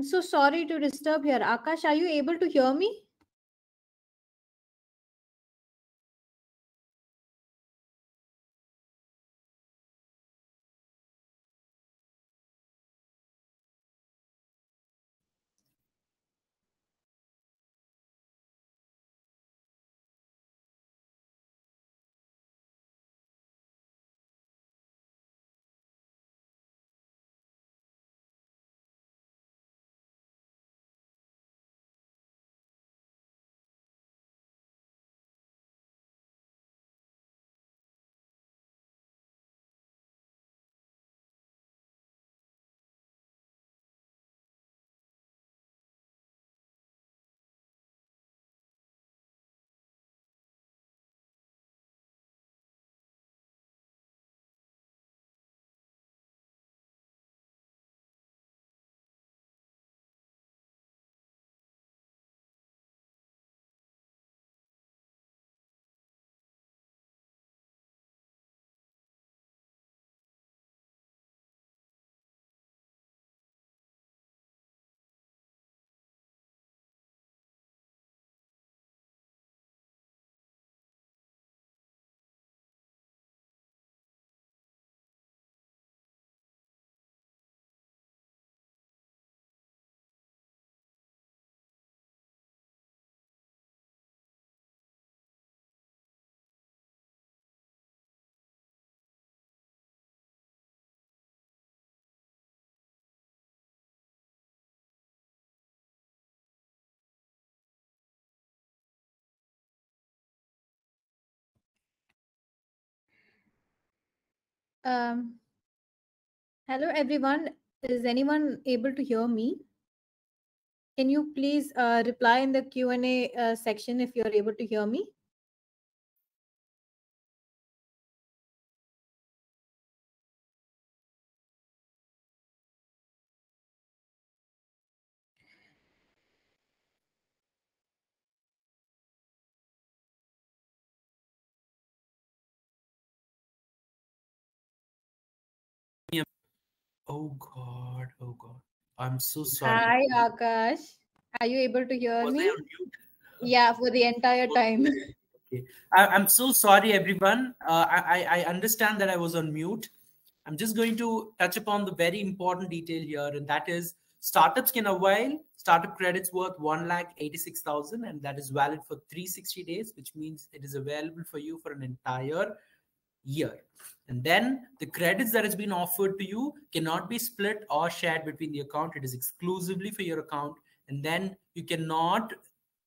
I'm so sorry to disturb here. Akash, are you able to hear me? Um, hello, everyone. Is anyone able to hear me? Can you please uh, reply in the Q&A uh, section if you're able to hear me?
Oh God, oh God. I'm so sorry.
Hi, Akash. Are you able to hear
Was
me? Yeah, for the entire time.
Okay. I, I'm so sorry, everyone. Uh, I, I understand that I was on mute. I'm just going to touch upon the very important detail here, and that is startups can avail startup credits worth 1 lakh 86,000, and that is valid for 360 days, which means it is available for you for an entire year. And then the credits that has been offered to you cannot be split or shared between the account. It is exclusively for your account. And then you cannot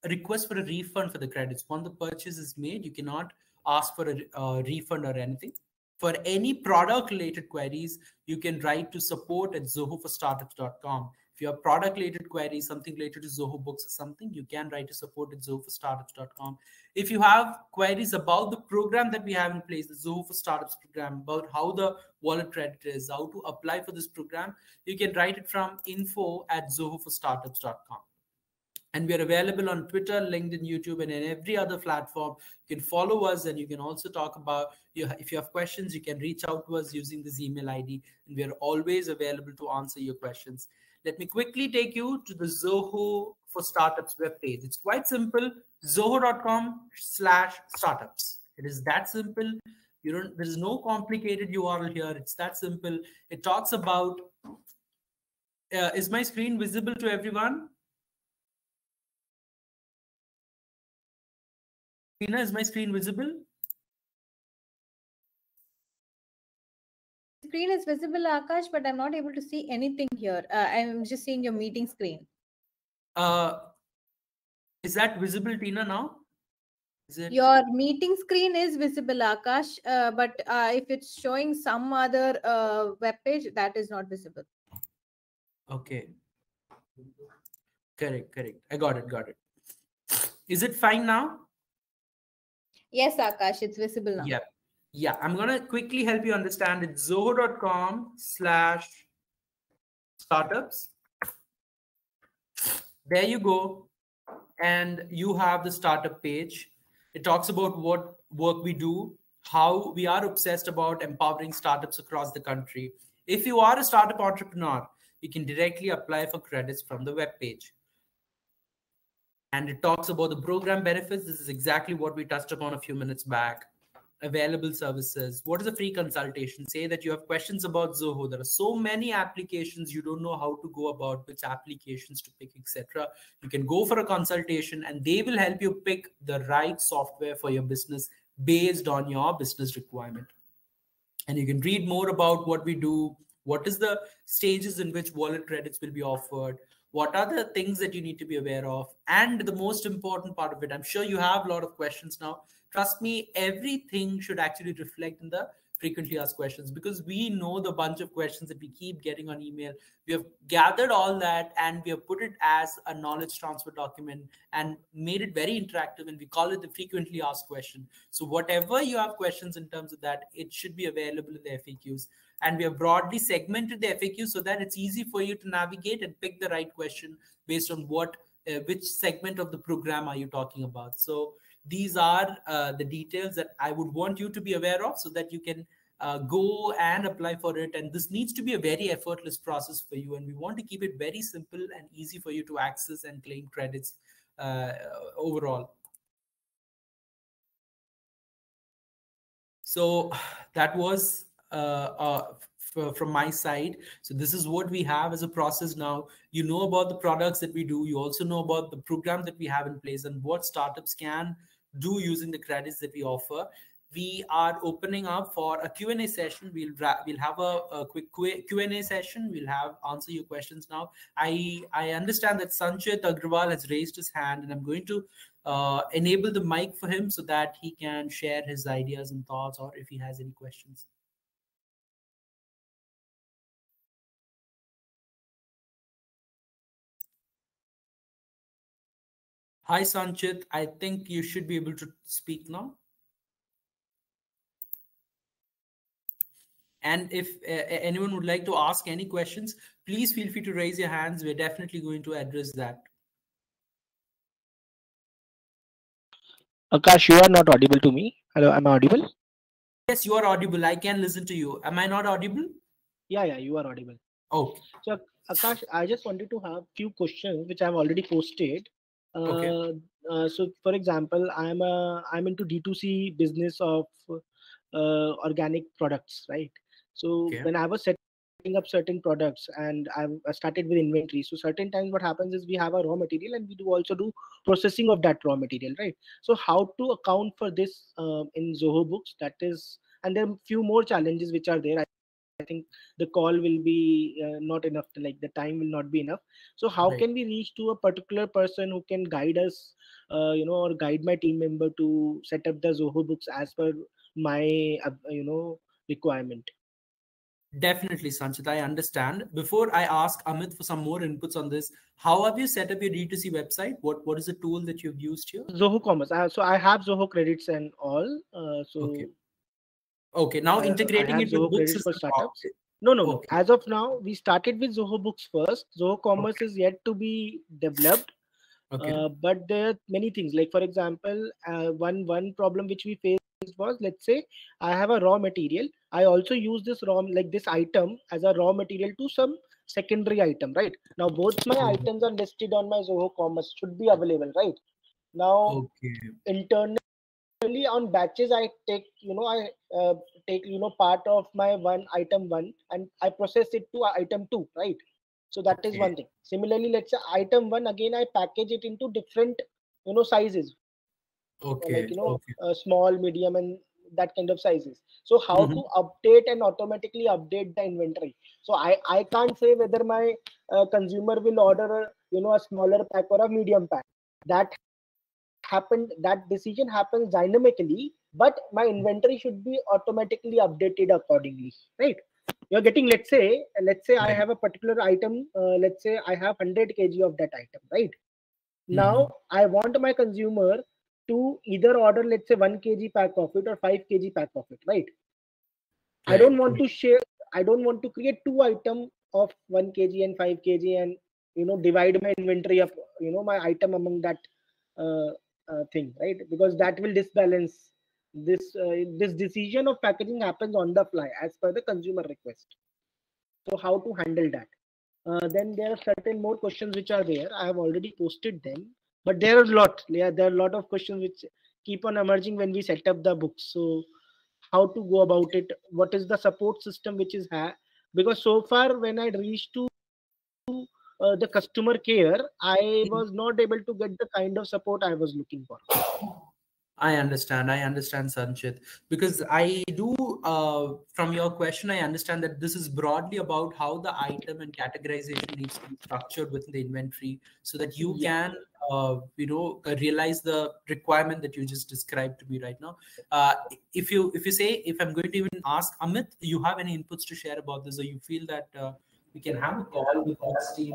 request for a refund for the credits. Once the purchase is made, you cannot ask for a refund or anything. For any product related queries, you can write to support at zohoforstartups.com If you have product related queries, something related to Zoho Books or something, you can write to support at zohoforstartups.com. If you have queries about the program that we have in place, the Zoho for Startups program, about how the wallet credit is, how to apply for this program, you can write it from info at zohoforstartups.com and we are available on twitter linkedin youtube and in every other platform. You can follow us and you can also talk about you if you have questions you can reach out to us using this email id and we are always available to answer your questions. Let me quickly take you to the zoho for startups web page. It's quite simple zoho.com slash startups it is that simple you don't there's no complicated url here it's that simple it talks about uh, is my screen visible to everyone Tina, is my screen visible?
Screen is visible, Akash, but I'm not able to see anything here. Uh, I'm just seeing your meeting screen.
Uh, is that visible, Tina, now? Is it?
Your meeting screen is visible, Akash, uh, but uh, if it's showing some other uh, web page, that is not visible.
Okay. Correct, correct. I got it, got it. Is it fine now?
Yes, Akash, it's visible now.
Yeah. Yeah, I'm going to quickly help you understand. It's zoho.com slash startups. There you go. And you have the startup page. It talks about what work we do, how we are obsessed about empowering startups across the country. If you are a startup entrepreneur, you can directly apply for credits from the web page and it talks about the program benefits. This is exactly what we touched upon a few minutes back. Available services. What is a free consultation? Say that you have questions about Zoho. There are so many applications you don't know how to go about which applications to pick, etc. You can go for a consultation, and they will help you pick the right software for your business based on your business requirement. And you can read more about what we do. What is the stages in which wallet credits will be offered? what are the things that you need to be aware of and the most important part of it i'm sure you have a lot of questions now trust me everything should actually reflect in the frequently asked questions because we know the bunch of questions that we keep getting on email. We have gathered all that and we have put it as a knowledge transfer document and made it very interactive and we call it the frequently asked question. So whatever you have questions in terms of that it should be available in the faqs and we have broadly segmented the FAQ so that it's easy for you to navigate and pick the right question based on what uh, which segment of the program are you talking about. So these are uh, the details that I would want you to be aware of so that you can uh, go and apply for it. And this needs to be a very effortless process for you. And we want to keep it very simple and easy for you to access and claim credits uh, overall. So that was uh, uh, from my side. So this is what we have as a process now. You know about the products that we do. You also know about the program that we have in place and what startups can do using the credits that we offer. We are opening up for a Q&A session. We'll we'll have a, a quick Q&A session. We'll have answer your questions now. I I understand that Sanchit Agrawal has raised his hand, and I'm going to uh, enable the mic for him so that he can share his ideas and thoughts, or if he has any questions. Hi, Sanchit. I think you should be able to speak now. And if uh, anyone would like to ask any questions, please feel free to raise your hands. We're definitely going to address that.
Akash, you are not audible to me. Hello, am I audible?
Yes, you are audible. I can listen to you. Am I not audible?
Yeah, yeah, you are audible.
Oh.
So, Akash, I just wanted to have few questions which I've already posted
Okay.
uh, uh, so for example i'm a i'm into d2c business of uh, organic products right so
Okay.
when i was setting up certain products and I've, started with inventory so certain times what happens is we have a raw material and we do also do processing of that raw material right so how to account for this um, in zoho books that is and there are few more challenges which are there I think the call will be uh, not enough. Like the time will not be enough. So how
Right.
can we reach to a particular person who can guide us, uh, you know, or guide my team member to set up the Zoho books as per my, you know, requirement?
Definitely, Sanchit. I understand. Before I ask Amit for some more inputs on this, how have you set up your D2C website? What What is the tool that you've used here?
Zoho Commerce. So I have Zoho credits and all. Uh, so
Okay. Okay, now
Uh,
integrating it with
Zoho
books
for startups. no, no, no.
Okay.
As of now, we started with Zoho Books first. Zoho Commerce is yet to be developed.
Okay.
Uh, but there are many things. Like for example, uh, one one problem which we faced was, let's say, I have a raw material. I also use this raw like this item as a raw material to some secondary item, right? Now both my
Mhm.
items are listed on my Zoho Commerce. Should be available, right? Now
okay.
Internally on batches i take you know i uh, take you know part of my one item one and i process it to item two right so that is
Okay.
one thing similarly let's say item one again i package it into different you know sizes uh,
Okay.
like you know
okay.
uh, small medium and that kind of sizes so how
Mhm.
to update and automatically update the inventory so i i can't say whether my uh, consumer will order a, you know a smaller pack or a medium pack that happened that decision happens dynamically but my inventory should be automatically updated accordingly right? You're getting let's say let's say i have a particular item uh, let's say i have 100 kg of that item right? Now i want my consumer to either order let's say 1 kg pack of it or 5 kg pack of it right? I don't want to share i don't want to create two item of 1 kg and 5 kg and you know divide my inventory of you know my item among that uh, uh, thing right? Because that will disbalance this uh, this decision of packaging happens on the fly as per the consumer request. So how to handle that? Uh, then there are certain more questions which are there. I have already posted them but there are a lot. Yeah there are a lot of questions which keep on emerging when we set up the books. So how to go about it? What is the support system which is ha- because so far when i reached to uh, the customer care i was not able to get the kind of support i was looking for
I understand. I understand, Sanchit. Because I do, uh, from your question, I understand that this is broadly about how the item and categorization needs to be structured within the inventory so that you
Yeah.
can, uh, you know, uh, realize the requirement that you just described to me right now. Uh, if you if you say if I'm going to even ask Amit, you have any inputs to share about this, or you feel that uh, we can have a call with this team?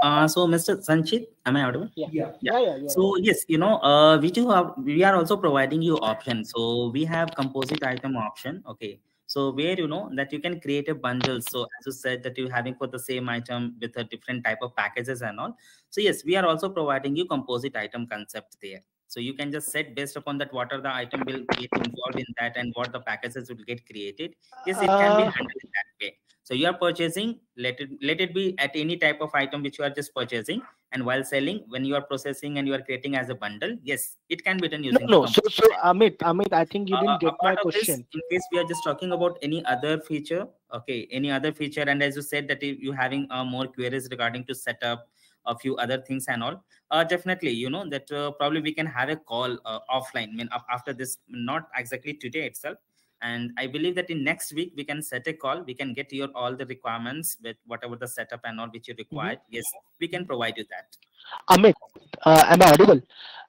Uh, so, Mr. Sanchit, am I audible?
yeah
Yeah.
yeah yeah, yeah.
So yes, you know, uh, we do have, we are also providing you options. So we have composite item option. Okay. So where you know that you can create a bundle. So as you said that you're having for the same item with a different type of packages and all. So yes, we are also providing you composite item concept there. So you can just set based upon that what are the item will get involved in that and what the packages will get created. Yes, it can be
Uh,
handled in that way. So you are purchasing, let it let it be at any type of item which you are just purchasing and while selling when you are processing and you are creating as a bundle yes it can be done using the
no so so amit amit i think you
Uh,
didn't get my
of this,
question
in case we are just talking about any other feature okay any other feature and as you said that if you having uh, more queries regarding to set up a few other things and all uh, definitely you know that uh, probably we can have a call uh, offline I mean after this not exactly today itself and i believe that in next week we can set a call we can get your all the requirements with whatever the setup and all which you require yes we can provide you that
Amit, uh, am I audible?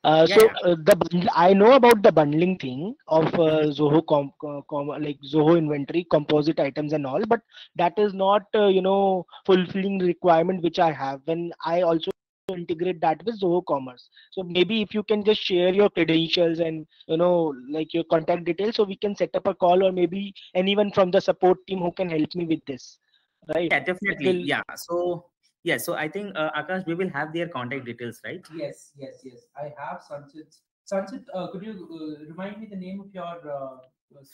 Uh,
Yeah,
so
yeah.
uh, the I know about the bundling thing of uh,
Mhm.
Zoho com, com like Zoho inventory, composite items and all, but that is not uh, you know fulfilling requirement which I have when I also integrate that with Zoho Commerce. So maybe if you can just share your credentials and you know like your contact details, so we can set up a call or maybe anyone from the support team who can help me with this, right?
yeah definitely
will-
yeah so yeah so i think uh, akash we will have their contact details right
Yes, yes, yes. I have Sanchit. Sanchit, uh, could you uh, remind me the name of your? Uh,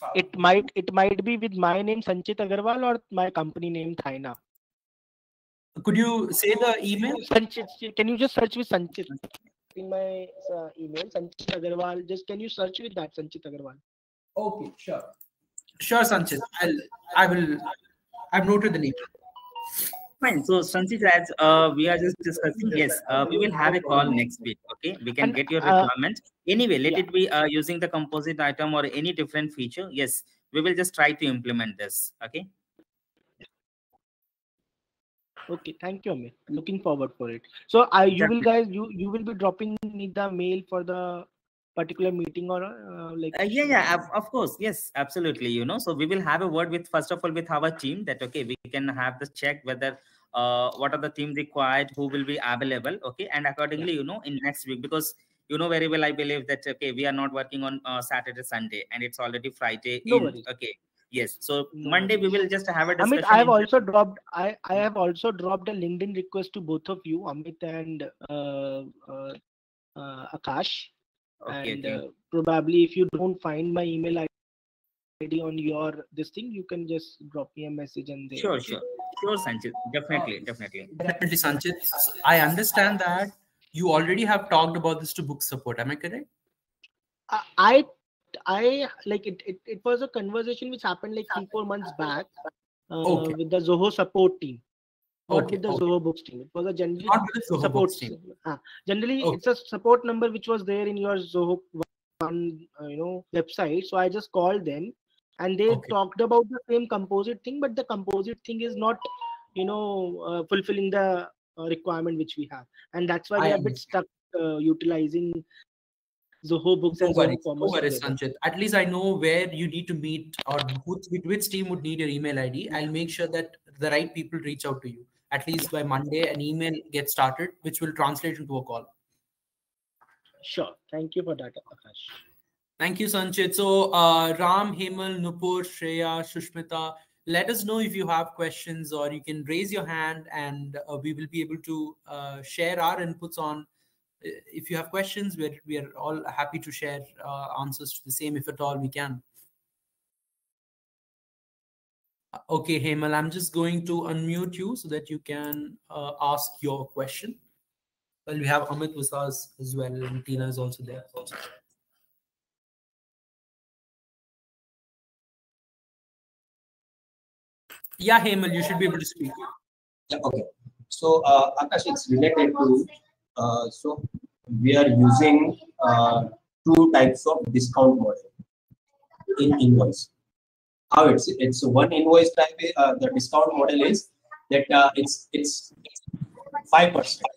uh.
It might it might be with my name Sanchit Agarwal or my company name Thaina.
Could you say the email?
Sanchit, can you just search with Sanchit in my uh, email? Sanchit Agarwal. Just can you search with that Sanchit Agarwal?
Okay, sure. Sure, Sanchit. I'll. I will. I've noted the name.
fine so sanchit as uh, we are just discussing yes uh, we will have a call next week okay we can
And,
get your
uh,
requirement anyway let
yeah.
it be uh, using the composite item or any different feature yes we will just try to implement this okay
Okay, thank you, Amit. Looking forward for it. So I you will guys you you will be dropping me the mail for the particular meeting or uh, like
Uh, yeah, yeah, of, of course. Yes, absolutely. You know, so we will have a word with, first of all, with our team that, okay, we can have the check whether uh, what are the team required, who will be available. Okay. And accordingly, you know, in next week, because you know very well, I believe that, okay, we are not working on uh, Saturday, Sunday, and it's already Friday.
No
in- Okay. Yes. So Monday, we will just have a discussion.
Amit, I have
in-
also dropped. I I have also dropped a LinkedIn request to both of you, Amit and uh, uh, uh, Akash.
Okay.
and
okay.
uh, probably if you don't find my email ID on your this thing, you can just drop me a message and there.
Sure, sure. Sure, Sanchit. Definitely, definitely.
Definitely, Sanchit. I understand that you already have talked about this to book support. Am I correct?
I I like it, it. It was a conversation which happened like three four months back uh,
Okay.
with the Zoho support team, not
Okay,
with the
okay.
Zoho Books team. It was a generally
Not with the Zoho
support
team.
Ah, generally,
Okay.
it's a support number which was there in your Zoho one, uh, you know, website. So I just called them, and they talked about the same composite thing, but the composite thing is not, you know, uh, fulfilling the uh, requirement which we have, and that's why we are a bit stuck uh, utilizing Zoho Books
No
and Zoho
worries, no worries. Sanchit. At least I know where you need to meet or who, with which team would need your email ID. I'll make sure that the right people reach out to you. At least by Monday, an email gets started, which will translate into a call.
Sure. Thank you for that, Akash.
Thank you, Sanchit. So, uh, Ram, Hemal, Nupur, Shreya, Shushmita, let us know if you have questions or you can raise your hand and uh, we will be able to uh, share our inputs on. If you have questions, we're, we are all happy to share uh, answers to the same if at all we can. Uh, Okay, Hemal, I'm just going to unmute you so that you can uh, ask your question. Well, we have Amit with us as well, and Tina is also there. Also. Yeah, Hemal, you should be able to speak.
Yeah, okay. So, uh, Akash, it's related to, uh, so we are using uh, two types of discount model in invoice. How it's it's one invoice type. Uh, the discount model is that uh, it's it's five percent,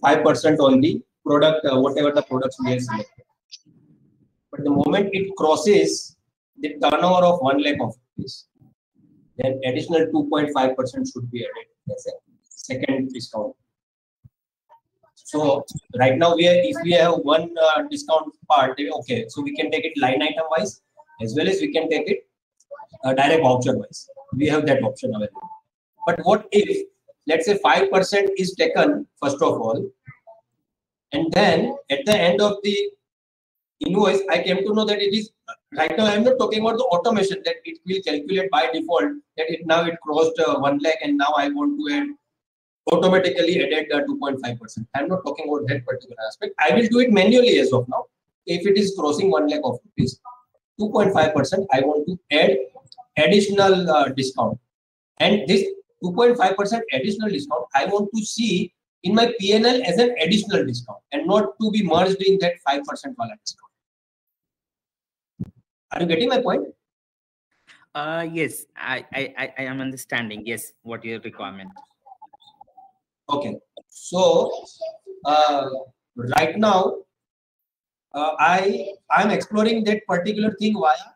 five percent on the product, uh, whatever the products we have selected. But the moment it crosses the turnover of one lakh of rupees, then additional 2.5% should be added as a second discount. So right now we are, if we have one uh, discount part, okay, so we can take it line item wise as well as we can take it uh, direct voucher wise. We have that option available. But what if, let's say 5% is taken first of all, and then at the end of the invoice, I came to know that it is right now. I'm not talking about the automation that it will calculate by default that it now it crossed uh, one lakh and now I want to add automatically added uh, 2.5 percent. I'm not talking about that particular aspect. I will do it manually as of now. If it is crossing one lakh of rupees, 2.5 percent, I want to add additional uh, discount, and this 2.5 percent additional discount I want to see in my PNL as an additional discount and not to be merged in that 5% wala discount. Are you getting my point?
Uh, yes, I, I, I am understanding. Yes, what your requirement.
Okay. So uh, right now, uh, I I'm exploring that particular thing via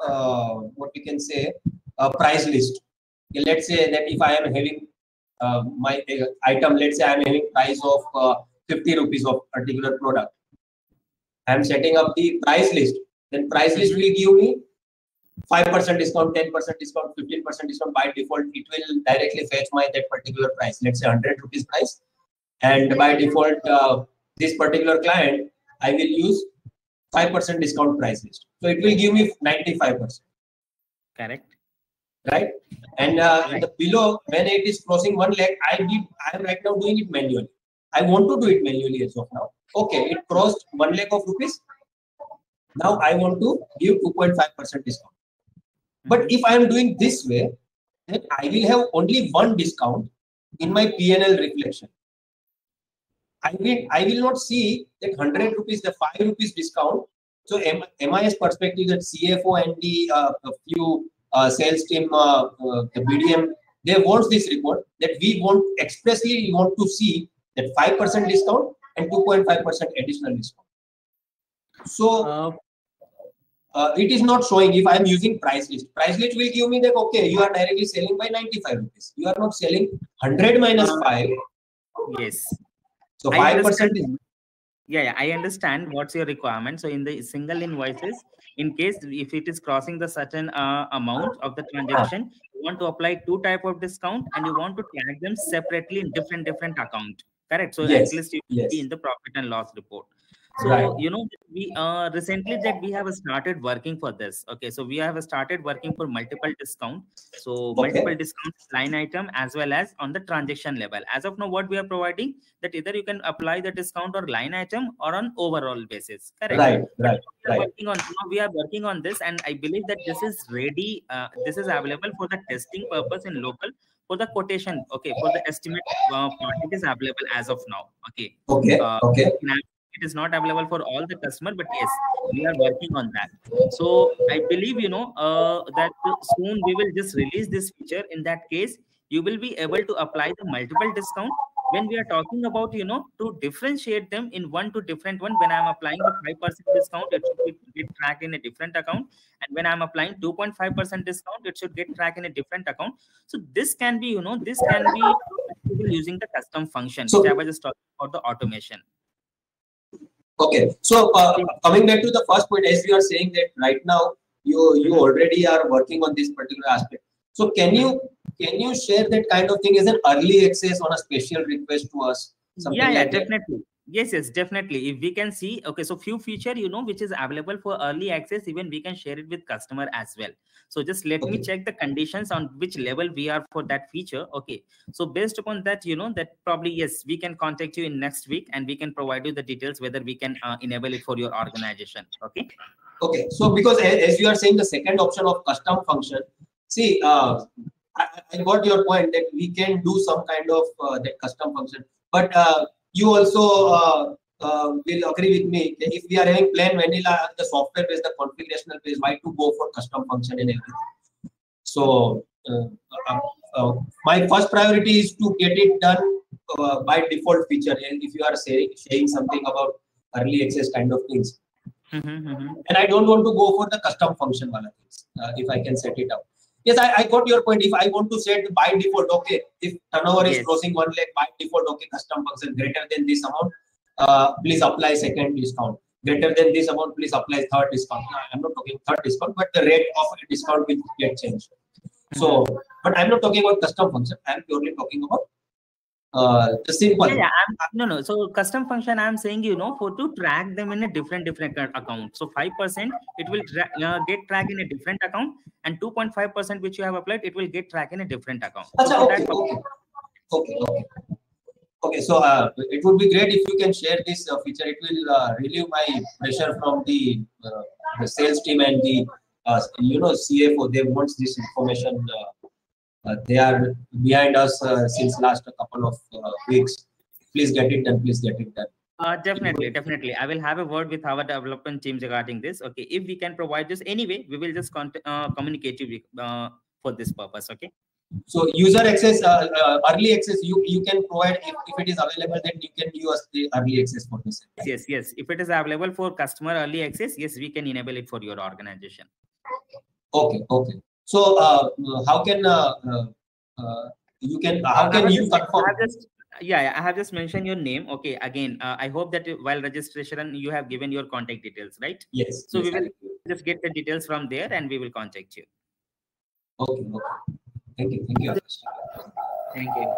uh, what we can say a price list. Okay, let's say that if I am having uh, my uh, item, let's say I am having price of uh, 50 rupees of particular product. I am setting up the price list. Then price list will give me 5% discount, 10% discount, 15% discount by default. It will directly fetch my that particular price. Let's say 100 rupees price. And by default, uh, this particular client, I will use 5% discount price list. So it will give me 95%,
Correct.
right? And uh,
Right.
the below, when it is crossing one lakh, I did, I am right now doing it manually. I want to do it manually as of now. Okay, it crossed one lakh of rupees. Now I want to give 2.5% discount. But if I am doing this way, then I will have only one discount in my PNL reflection. I will I will not see that 100 rupees, the 5 rupees discount. So M- MIS perspective, that CFO and the uh, few uh, sales team, uh, uh, the BDM, they want this report that we want expressly want to see that 5% discount and 2.5% additional discount. So
Uh,
it is not showing if I am using price list. Price list will give me that okay, you are directly selling by 95 rupees. You are not selling 100 minus 5.
yes.
So 5% is.
Yeah, yeah, I understand what's your requirement. So in the single invoices, in case if it is crossing the certain uh, amount of the transaction, you want to apply two type of discount and you want to tag them separately in different different account. Correct. So
Yes,
at least you
yes.
be in the profit and loss report. So
Right.
you know we uh recently that we have started working for this. Okay, so we have started working for multiple discount. So
Okay.
multiple discount line item as well as on the transaction level. As of now, what we are providing that either you can apply the discount or line item or on overall basis. Correct.
right, right,
We are
right.
working on now we are working on this, and I believe that this is ready. Uh, this is available for the testing purpose in local for the quotation. Okay, for the estimate uh, it is available as of now. Okay.
Okay,
Uh,
okay.
It is not available for all the customer but yes we are working on that. So i believe you know uh, that soon we will just release this feature. In that case you will be able to apply the multiple discount. When we are talking about you know to differentiate them in one to different one when i'm applying the 5% discount it should be get tracked in a different account. And when i'm applying 2.5% discount it should get tracked in a different account. So this can be you know this can be using the custom function
So-
which i was just talking about the automation
Okay. So uh, coming back to the first point, as you are saying that right now you you already are working on this particular aspect. So can you can you share that kind of thing as an early access on a special request to us? Something
yeah yeah
like that?
Yes yes definitely. If we can see okay so few feature you know which is available for early access even we can share it with customer as well. So just let me check the conditions on which level we are for that feature okay? So based upon that you know that probably yes we can contact you in next week and we can provide you the details whether we can uh, enable it for your organization okay?
Okay, so because as you are saying the second option of custom function, see, uh, I, I got your point that we can do some kind of uh, that custom function, but uh, you also uh, uh, will agree with me if we are having plain vanilla, the software based, the configurational based, why to go for custom function and everything? So uh, uh, uh, my first priority is to get it done uh, by default feature. And if you are saying saying something about early access kind of things,
Mhm, mhm.
and I don't want to go for the custom function wala things, uh, if I can set it up. Yes, I, I got your point. If I want to set by default, okay, if turnover is
Yes.
crossing one lakh by default, okay, custom function greater than this amount, uh, please apply second discount. Greater than this amount, please apply third discount. No, I'm not talking third discount, but the rate of a discount will get changed. So, but I'm not talking about custom function. I'm purely talking about uh, the simple.
Yeah, yeah, no, no. So custom function, I'm saying, you know, for to track them in a different, different account. So 5%, it will tra- uh, get tracked in a different account and 2.5% which you have applied, it will get tracked in a different account. So
Acha, okay, okay, okay, okay. Okay, so uh, it would be great if you can share this uh, feature. It will uh, relieve my pressure from the uh, the sales team and the uh, you know CFO. They want this information. Uh, they are behind us uh, since last couple of uh, weeks. Please get it done. Please get it done.
Uh, definitely, definitely. I will have a word with our development teams regarding this. Okay, if we can provide this anyway, we will just con- uh, communicate you uh, for this purpose. Okay.
So user access, uh, uh, early access, you you can provide if, if it is available, then you can use the early access for this.
Yes, yes. If it is available for customer early access, yes, we can enable it for your organization.
Okay, okay. So uh, how can uh, uh, uh, you can how can you confirm?
yeah, yeah, I have just mentioned your name. Okay, again, uh, I hope that while registration, you have given your contact details, right?
Yes.
So
yes,
we will just get the details from there and we will contact you.
Okay, okay. Thank you, thank you.
Thank you.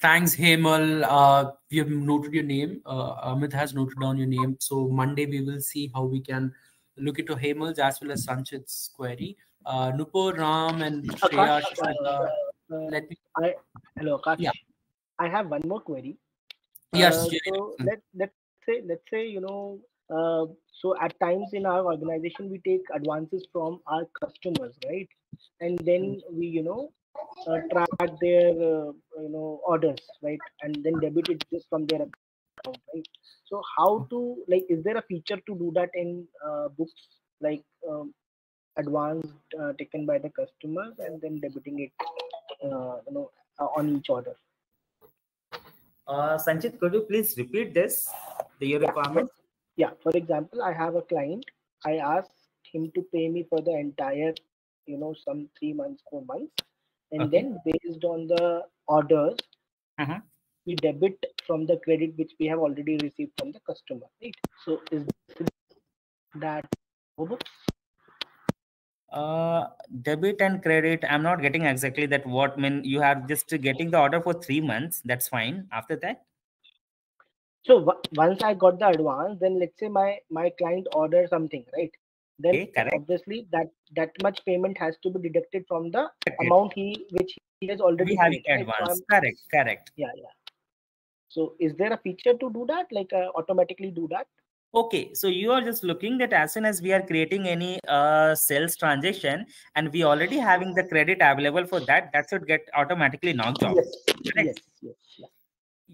Thanks, Hemal. Uh, we have noted your name. Uh, Amit has noted down your name. So Monday we will see how we can look into Hemal's as well as Sanchit's query. Uh, Nupur, Ram, and Shreya.
Akash,
uh,
uh,
let me.
hello, Akash.
Yeah.
I have one more query.
Yes.
Uh, so
Mm.
let let's say let's say you know uh, so at times in our organization we take advances from our customers, right? And then we you know uh, track their uh, you know orders, right? And then debit it just from their account, right? So how to like is there a feature to do that in uh, books like um, advance uh, taken by the customers and then debiting it uh, you know uh, on each order?
Uh, Sanchit, could you please repeat this, the your requirement?
Yeah, for example, I have a client. I asked him to pay me for the entire, you know, some three months, four months. And
Okay.
then based on the orders,
Mhm.
We debit from the credit which we have already received from the customer, right? So is that?
Uh, debit and credit. I'm not getting exactly that. What mean you have just getting the order for three months. That's fine. After that,
So w- once I got the advance, then let's say my my client order something, right? Then
Okay,
obviously that that much payment has to be deducted from the
Correct.
amount he which he has already
we have
paid, right?
Advance. Correct. Correct.
yeah, yeah. So is there a feature to do that, like uh, automatically do that?
Okay, so you are just looking that as soon as we are creating any uh, sales transaction and we already having the credit available for that, that should get automatically knocked off.
Yes, yes, yes, yeah.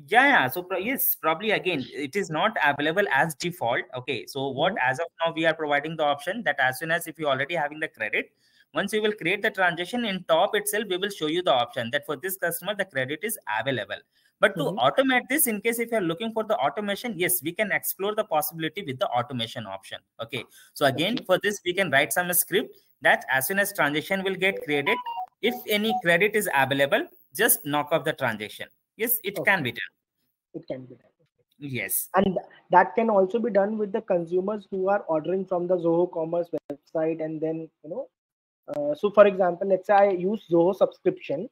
Yeah, yeah. So pro- yes, probably again, it is not available as default. Okay, so what as of now we are providing the option that as soon as if you already having the credit, once you will create the transaction in top itself, we will show you the option that for this customer the credit is available. But to
Mhm.
automate this, in case if you are looking for the automation, yes, we can explore the possibility with the automation option. Okay, so again
Okay.
for this we can write some script that as soon as transaction will get created, if any credit is available, just knock off the transaction. Yes, it can be done.
It can be done.
Yes.
And that can also be done with the consumers who are ordering from the Zoho Commerce website, and then you know. Uh, so, for example, let's say I use Zoho subscription.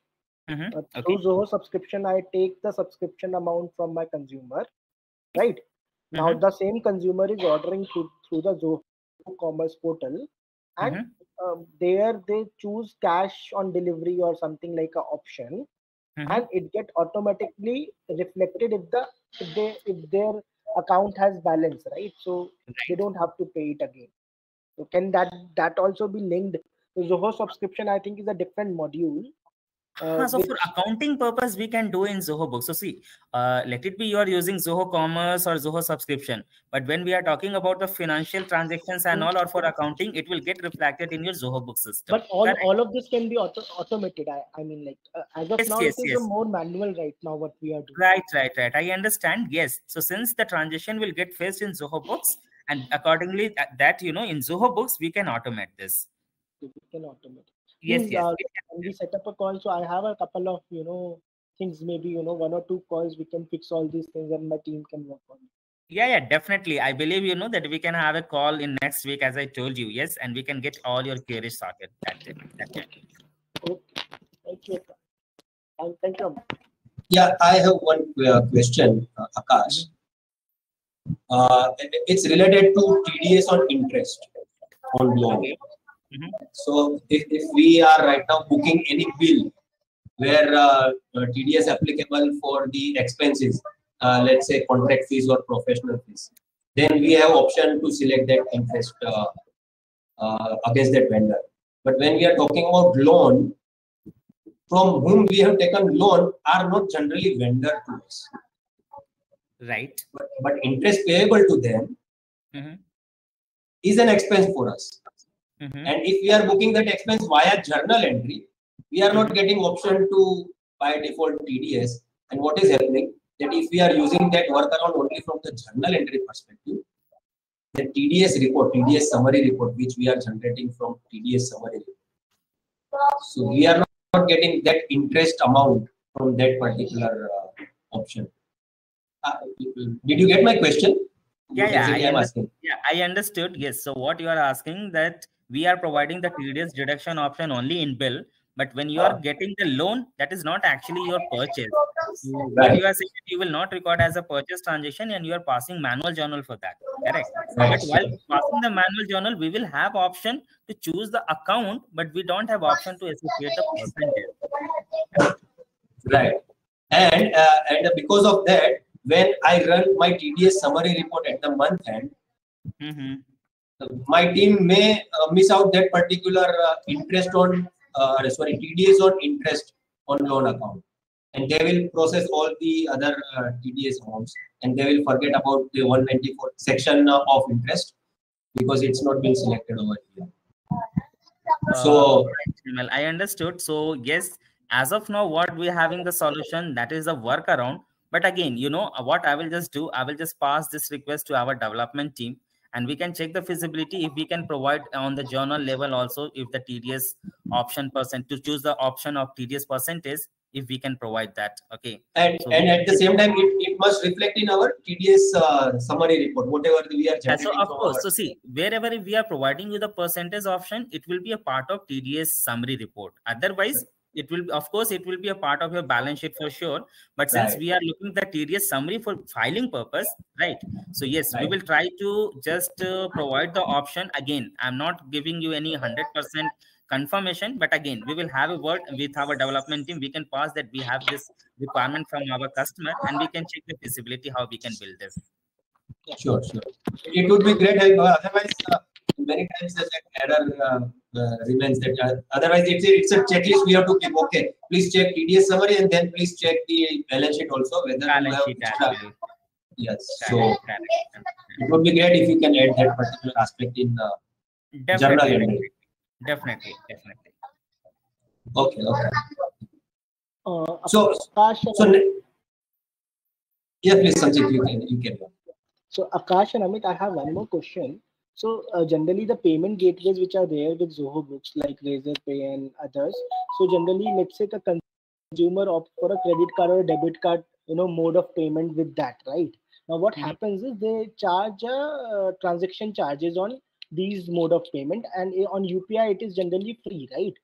Mhm.
Uh,
Okay.
Through Zoho subscription, I take the subscription amount from my consumer, right? Now
Mhm.
the same consumer is ordering through, through the Zoho Commerce portal, and
Mhm.
um, there they choose cash on delivery or something like a option,
Mhm.
and it get automatically reflected if the if they if their account has balance, right? So they don't have to pay it again. So can that that also be linked? So Zoho subscription, I think, is a different module. Uh,
so for accounting purpose, we can do in Zoho Books. So see, uh, let it be you are using Zoho Commerce or Zoho subscription. But when we are talking about the financial transactions and all, or for accounting, it will get reflected in your Zoho Book system.
but all
Correct.
all of this can be auto, automated. I, I mean, like uh, as of
Yes,
now,
yes,
it is
yes.
a more manual right now. What we are doing.
Right, right, right. I understand. Yes. So since the transaction will get faced in Zoho Books, and accordingly that, that you know in Zoho Books we can automate this.
We can automate.
Yes,
Please,
yes.
uh,
we
we set up a call, so I have a couple of you know things. Maybe you know one or two calls. We can fix all these things, and my team can work on it.
Yeah, yeah, definitely. I believe you know that we can have a call in next week, as I told you. Yes, and we can get all your queries sorted. That's it. That's it.
Okay. Thank you. And thank you.
Yeah, I have one uh, question, uh, Akash. Uh, it's related to TDS on interest on loan.
Okay.
So if, if we are right now booking any bill where uh, uh, TDS applicable for the expenses, uh, let's say contract fees or professional fees, then we have option to select that interest uh, uh, against that vendor. But when we are talking about loan, from whom we have taken loan are not generally vendor to us,
Right.
but, but interest payable to them
Mhm.
is an expense for us.
Mhm.
And if we are booking that expense via journal entry, we are not getting option to by default TDS. And what is happening that if we are using that workaround only from the journal entry perspective, the TDS report, TDS summary report, which we are generating from TDS summary report. So we are not, getting that interest amount from that particular uh, option. Uh, did you get my question?
Yeah, yeah, I
I'm asking.
Yeah, I understood. Yes. So what you are asking that we are providing the TDS deduction option only in bill, but when you are
Ah.
getting the loan, that is not actually your purchase.
Right.
you are saying you will not record as a purchase transaction and you are passing manual journal for that. Correct.
Right.
But while passing the manual journal, we will have option to choose the account, but we don't have option to associate the percentage.
Right. And uh, and because of that, when I run my TDS summary report at the month end,
Mhm.
My team may uh, miss out that particular uh, interest on uh, sorry TDS on interest on loan account, and they will process all the other uh, TDS amounts, and they will forget about the 194 section of interest because it's not been selected over here. So
Uh, right, Vimal, I understood. So yes, as of now, what we're having the solution that is a workaround. but again you know what i will just do i will just pass this request to our development team and we can check the feasibility if we can provide on the journal level also if the tds option percent to choose the option of tds percentage if we can provide that okay
And,
So-
and at the same time, it, it must reflect in our TDS uh, summary report, whatever we are generating.
so of course
our-
so see wherever we are providing you the percentage option it will be a part of tds summary report otherwise it will of course it will be a part of your balance sheet for sure. But since
Right.
we are looking the tds summary for filing purpose right? So yes we will try to just uh, provide the option again. I'm not giving you any 100% confirmation but again we will have a word with our development team. We can pass that we have this requirement from our customer and we can check the feasibility how we can build this
Sure, sure. It would be great help. uh, Otherwise, uh, many times there's an error uh, uh, remains that uh, otherwise it's a, it's a checklist we have to keep. Okay, please check TDS summary and then please check the balance sheet also whether you
balance
have
sheet
extra-
actually
Yes, so
Correct, correct.
it would be great if you can add that particular aspect in. Journal
Definitely,
entry.
definitely, definitely.
okay, okay.
Uh,
So,
Akash
so ne- yeah, please, Sanchit, you can you can.
So Akash and Amit, I have one more question. So uh, generally the payment gateways which are there with Zoho Books like Razorpay and others. So generally, let's say the consumer opt for a credit card or a debit card, you know, mode of payment with that, right? Now what
Mhm.
happens is they charge uh, transaction charges on these mode of payment, and on UPI it is generally free, right?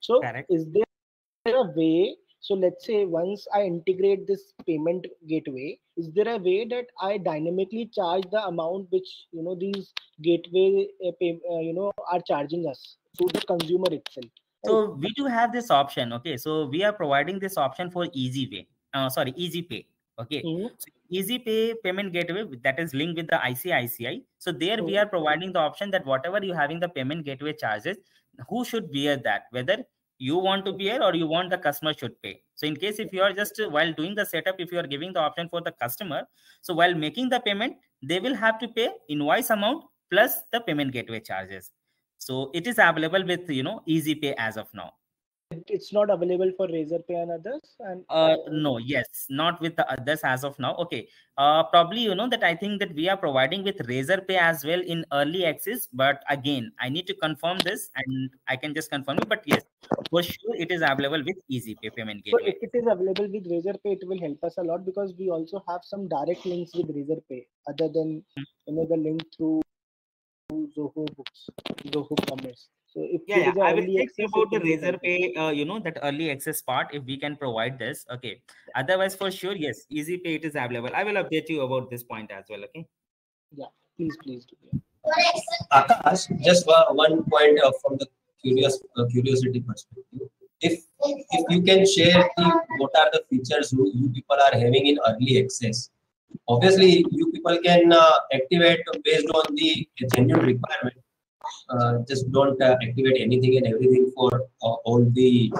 So
Correct.
is there a way so let's say once i integrate this payment gateway is there a way that i dynamically charge the amount which you know these gateway uh, pay, uh, you know are charging us to the consumer itself
So we do have this option. Okay, so we are providing this option for Easy Way. Uh, sorry, Easy Pay. Okay,
Mhm.
so Easy Pay payment gateway that is linked with the ICICI. So there we
Mhm.
are providing the option that whatever you having the payment gateway charges, who should bear that? Whether you want to pay or you want the customer should pay. So in case if you are just while doing the setup, if you are giving the option for the customer, so while making the payment, they will have to pay invoice amount plus the payment gateway charges. So it is available with you know Easy Pay as of now.
It's not available for razorpay and others and
Uh, no, yes, not with the others as of now. Okay, uh, probably you know that I think that we are providing with Razorpay as well in early access. But again, I need to confirm this, and I can just confirm it. But yes, for sure, it is available with Easy Pay payment
so if it is available with razorpay it will help us a lot because we also have some direct links with razorpay other than you know the link through zoho books zoho commerce so if
yeah,
it
yeah.
is a
I will
early
text you about the
will help us.
Razorpay, uh, you know, that early access part if we can provide this. Okay. Otherwise, for sure, yes, Easy Pay it is available. I will update you about this point as well. Okay.
Yeah, please please do yeah.
Akash, just one one point uh, from the curious uh, curiosity perspective. If if you can share the, what are the features you, you people are having in early access, obviously you people can uh, activate based on the genuine requirement. Uh, just don't uh, activate anything and everything for uh, all the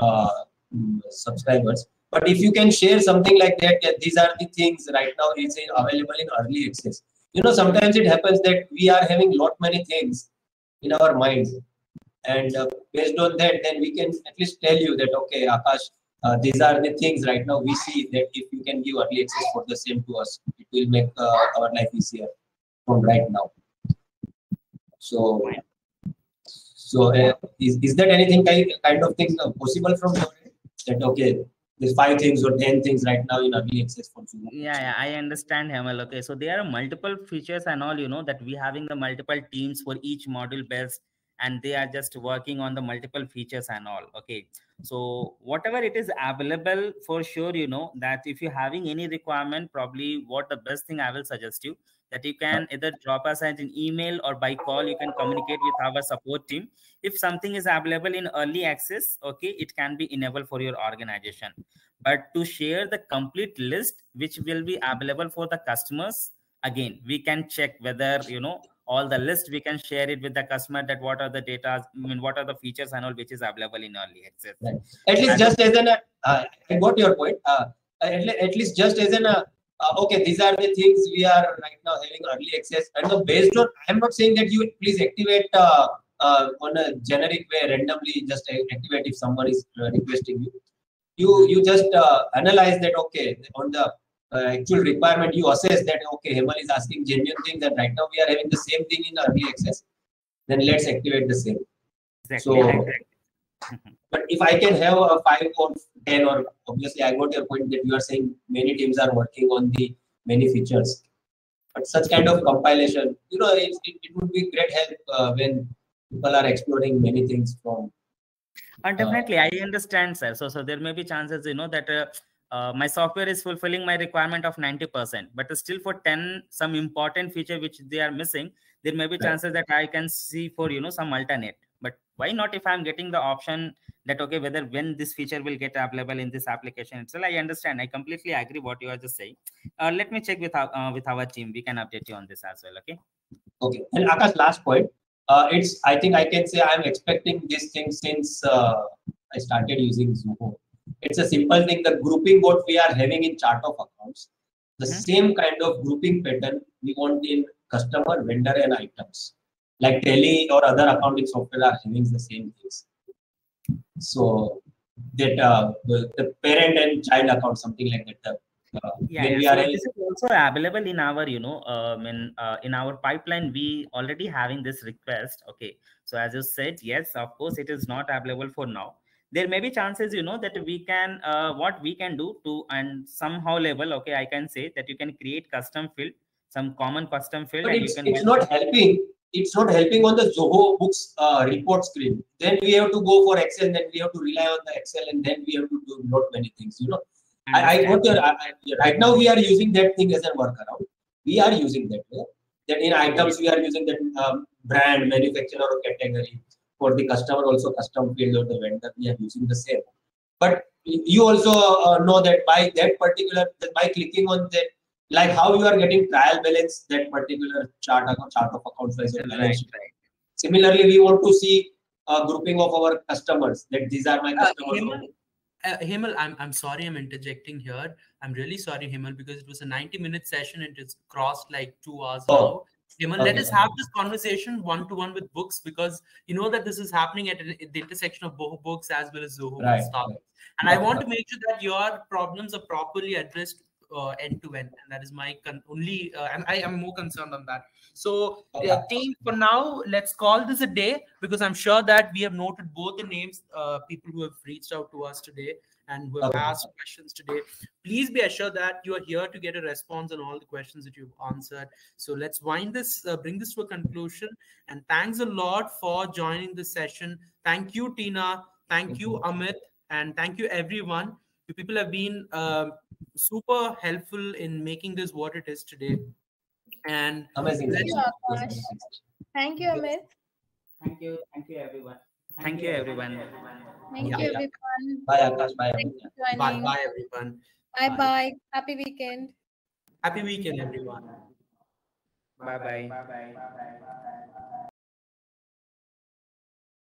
mm, subscribers. But if you can share something like that, that these are the things right now is available in early access. You know sometimes it happens that we are having lot many things in our minds. And uh, based on that then we can at least tell you that okay akash uh, these are the things right now we see that if you can give early access for the same to us it will make uh, our life easier from right now so so uh, is, is that anything kind, kind of thing uh, possible from your end? That okay there's five things or ten things right now in early access for Zoom.
yeah, yeah i understand hemal okay. So there are multiple features and all you know that we having the multiple teams for each module best and they are just working on the multiple features and all okay. So whatever it is available for sure you know that if you're having any requirement probably what the best thing i will suggest you that you can either drop us an email or by call you can communicate with our support team. If something is available in early access okay it can be enabled for your organization. But to share the complete list which will be available for the customers again we can check whether you know all the list we can share it with the customer that what are the data i mean what are the features and all which is available in early access.
At least
And-
just as an uh, i got your point. Uh, at, le- at least just as an uh, uh, okay these are the things we are right now having early access and the based on i'm not saying that you please activate uh, uh, on a generic way randomly just activate if someone is uh, requesting you You you just uh, analyze that okay on the uh, actual requirement you assess that okay Hemal is asking genuine things and right now we are having the same thing in early access. Then let's activate the same.
Exactly.
So-
exactly.
But if I can have a five or ten, or obviously I got your point that you are saying many teams are working on the many features. But such kind of compilation, you know, it, it, it would be great help uh, when people are exploring many things from.
Uh, definitely, I understand, sir. So, so there may be chances, you know, that uh, uh, my software is fulfilling my requirement of 90%, but still for 10, some important feature which they are missing, there may be
Right.
chances that I can see for, you know, some alternate. Why not if I'm getting the option that, okay, whether when this feature will get available in this application itself, I understand. I completely agree what you are just saying. Uh, let me check with our, uh, with our team. We can update you on this as well, okay?
Okay. And Akash, last point. Uh, it's I think I can say I'm expecting this thing since uh, I started using Zoho. It's a simple thing. The grouping what we are having in chart of accounts, the
Mhm.
same kind of grouping pattern we want in customer, vendor, and items. Like Tally or other accounting software are having the same things. So that uh, the, the parent and child account, something like that. Uh,
yeah, yeah.
we
So
are
this is also available in our you know um, in uh, in our pipeline we already having this request okay so as you said yes of course it is not available for now there may be chances you know that we can uh, what we can do to and somehow level okay i can say that you can create custom field some common custom field
but
and
it's,
you can
it's not helping it's not helping on the zoho books uh, report screen. Then we have to go for excel then we have to rely on the excel and then we have to do lot many things you know. I, I your I, I- right now we are using that thing as a workaround. We are using that way that in items we are using that um, brand manufacturer or category. For the customer also custom field or the vendor we are using the same. But you also uh, know that by that particular by clicking on that like how you are getting trial balance that particular chart account chart of accounts wise or
right, right.
Similarly, we want to see a grouping of our customers that these are my
Uh,
customers.
Hemal, uh, Hemal, I'm, I'm sorry I'm interjecting here. I'm really sorry, Hemal, because it was a 90 minute session and it's crossed like two hours
Oh,
now. Hemal, let us have this conversation one to one with books because you know that this is happening at, at the intersection of Zoho books as well as Zoho
Right,
stuff.
right.
And I want to make sure that your problems are properly addressed uh, end to end. And that is my only, uh, and I am more concerned on that. So, uh, team, for now, let's call this a day because I'm sure that we have noted both the names, uh, people who have reached out to us today and who have
Okay.
asked questions today. Please be assured that you are here to get a response on all the questions that you've answered. So let's wind this, uh, bring this to a conclusion. And thanks a lot for joining this session. Thank you, Tina. Thank you, Amit. And thank you, everyone. You people have been uh, super helpful in making this what it is today. And
Amazing.
Thank
you, Akash. Thank you, Amit.
thank you thank you everyone thank you everyone
Thank
Yeah,
you, everyone.
Bye, Akash. Bye.
Thank you for
bye
joining.
bye, everyone.
Bye bye. Happy weekend.
Happy weekend, everyone.
bye bye